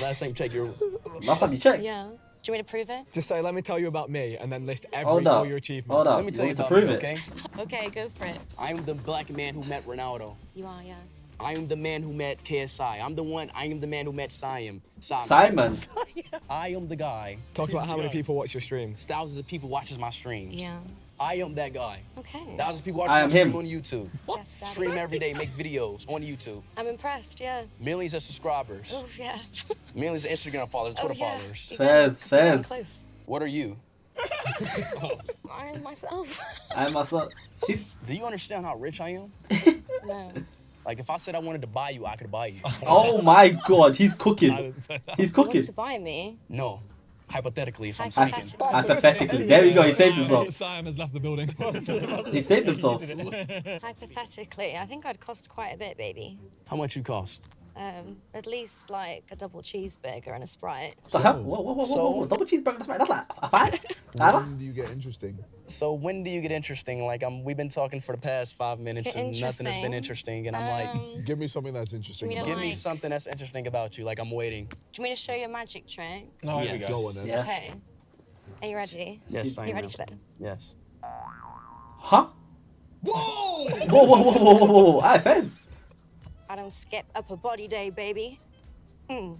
Last time you checked your. [laughs] Last time you checked. Yeah. Do you want me to prove it? Just say, let me tell you about me, and then list every Hold all up. your achievements. Hold up. Let me tell you want to prove me, it. okay? [laughs] Okay, go for it. I am the black man who met Ronaldo. You are, yes. I am the man who met KSI. I'm the one. I am the man who met Siam. Simon. Simon. I am the guy. Talk about how many people watch your streams. Thousands of people watches my streams. Yeah. I am that guy. Okay. Thousands of people watch I my am stream him. on YouTube. Yes, Stream every day, make videos on YouTube. I'm impressed, yeah. Millions of subscribers. Oh, yeah. [laughs] Millions of Instagram followers, Oh, Twitter yeah. followers. You got. Fez, You got it Fez. close. What are you? [laughs] I'm myself. [laughs] I am myself. She's. Do you understand how rich I am? no. Like if I said I wanted to buy you, I could buy you. Oh my god, he's cooking. didn't say that. He's You want cooking. to buy me? No. Hypothetically, if I'm I, speaking. hypothetically. There we go, he saved himself. [laughs] Sam has left the building. [laughs] He saved [laughs] himself. Hypothetically, I think I'd cost quite a bit, baby. How much you cost? Um, at least like a double cheeseburger and a Sprite. What the hell? Whoa, whoa, whoa, whoa, whoa, whoa. Double cheeseburger, that's right. That's like a five? Five? When do you get interesting? So when do you get interesting? Like I'm, we've been talking for the past five minutes and nothing has been interesting? interesting, and I'm like, Um, Give me something that's interesting. Give me about give me like- something that's interesting about you. Like I'm waiting. Do you want me to show you a magic trick? No, here we Yes. go. Go on then. Yeah. Okay. Are you ready? Yes, I you ready for this? Yes. Huh? Whoa! Whoa, whoa, whoa, whoa, whoa, whoa. Alright, Fez. I don't skip upper body day, baby. Mm.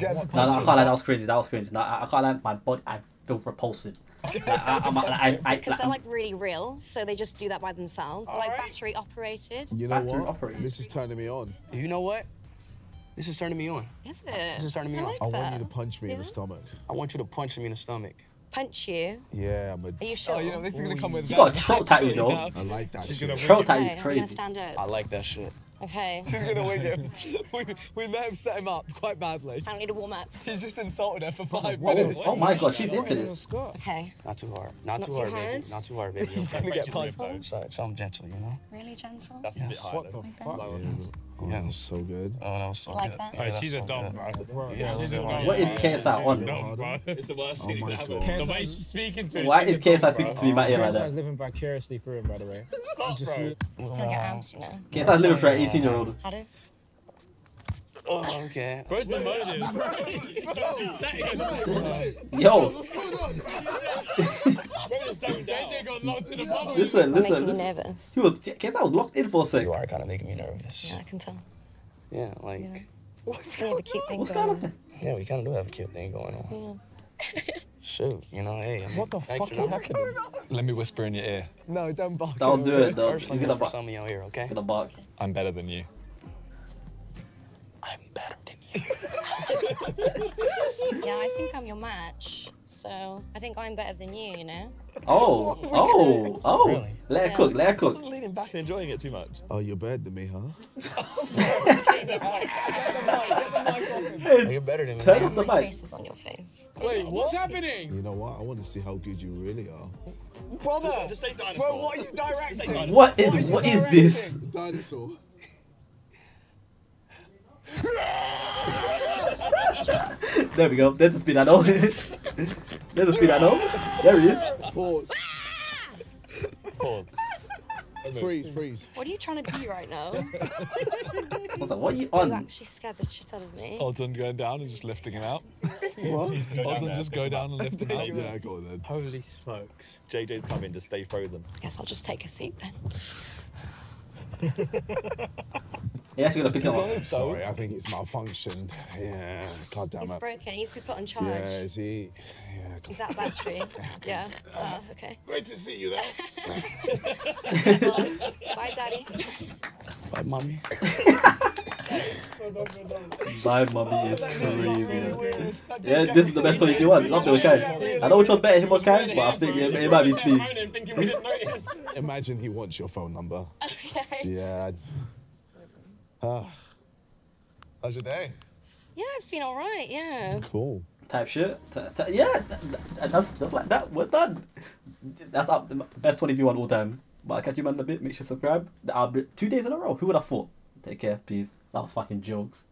No, no, I can't lie, that was cringe. That was cringe. No, I, I can't lie, my body, I feel repulsive. Like, I, I'm, I, I, I, It's because they're like really real, so they just do that by themselves. They're like battery operated. You know Factory what? operated. This is turning me on. You know what? This is turning me on. Is it? This is turning me I on. like I want that. you to punch me in the stomach. I want you to punch me in the stomach. Punch you. Yeah, I'm a. Are you sure? Oh, you know, this is going to come with You got a throat tattoo, though. I like that She's shit. gonna Throat tattoo's crazy. I like that shit. Okay. [laughs] She's going to wing him. [laughs] We, we may have set him up quite badly. I need to warm up. He's just insulted her for oh five Whoa, minutes. oh my god, she's into this. Okay. Not too hard. Not, Not too too hard, baby. Not too hard, baby. [laughs] He's going to get punched. So, so I'm gentle, you know? Really gentle. That's a bit Yes. high. What the fuck? Oh, Yeah. that was so good. Oh, that was so Like good. that? Yeah, Alright, that's she's a so dumb, bro. Yeah, she's a yeah. dumb. What is KSI on? Dumb, bro. It's the worst Oh thing my that God. happened. The way she's speaking to him. Why is a KSI dumb, speaking bro. to me like KSI that? is living vicariously through him, by the way. Stop, Just bro. li- I feel like your arms, you know. KSI's living for an 18 year old. Pardon? Oh, okay. Bro's been moaning. He's sat. Yo, [laughs] JJ locked in a bubble. listen, listen, making you listen. nervous. He was, KSI was locked in for a sec. You are kind of making me nervous. Yeah, I can tell. Yeah, like, Yeah. We have a cute thing What's going going on. on? yeah, we kind of do have a cute thing going on. Yeah. [laughs] shoot, you know, hey. I mean, What the fuck is happening? [laughs] Let me whisper in your ear. No, don't bark. Don't do it, though. First, let He's me gonna whisper bark. something in your ear, okay? Gonna bark. I'm better than you. I'm better than you. [laughs] Yeah, I think I'm your match. So I think I'm better than you, you know? Oh, oh, oh. Really? Let her Yeah. cook, let her cook. I'm leaning back and enjoying it too much. Oh, you're better than me, huh? [laughs] Oh, you're better than me. Turn off the mic. face is on your face. Wait, What's happening? You know what? I want to see how good you really are. Brother! Just say dinosaur. Bro, what are you directing? What is what is this? Dinosaur. [laughs] [laughs] There we go. There's the speed I know. There's the speed I know. There he is. Pause. Pause. Freeze, freeze. What are you trying to be right now? [laughs] I was like, what are you You actually scared the shit out of me. Alton going down and just lifting him out. What? Alton just go down and lift him out. Yeah, I got it then. Holy smokes. JJ's coming to stay frozen. Guess I'll just take a seat then. [laughs] He actually gonna pick him up. Sorry, I think it's malfunctioned. Yeah, god damn It's it. broken. It needs to be put on charge. Yeah, is he? Yeah, Is that battery? [laughs] yeah. Uh, okay. Great to see you there. [laughs] Bye, Daddy. [laughs] Bye, mommy. My mummy is crazy. Yeah, this is the best 2021. Not the Kai. I know which one's better, him or Kai, but I think it, it might be Steve. thinking we didn't notice. Imagine he wants your phone number. Okay. Yeah. Ah. How's your day? Yeah, it's been alright, yeah. Cool. Type shit. T- t- yeah, th- th- that's just like that. We're done. That's up the best 20v1 all time. But I'll catch you man in a bit. Make sure to subscribe. I'll be two days in a row. Who would have thought? Take care. Peace. That was fucking jokes.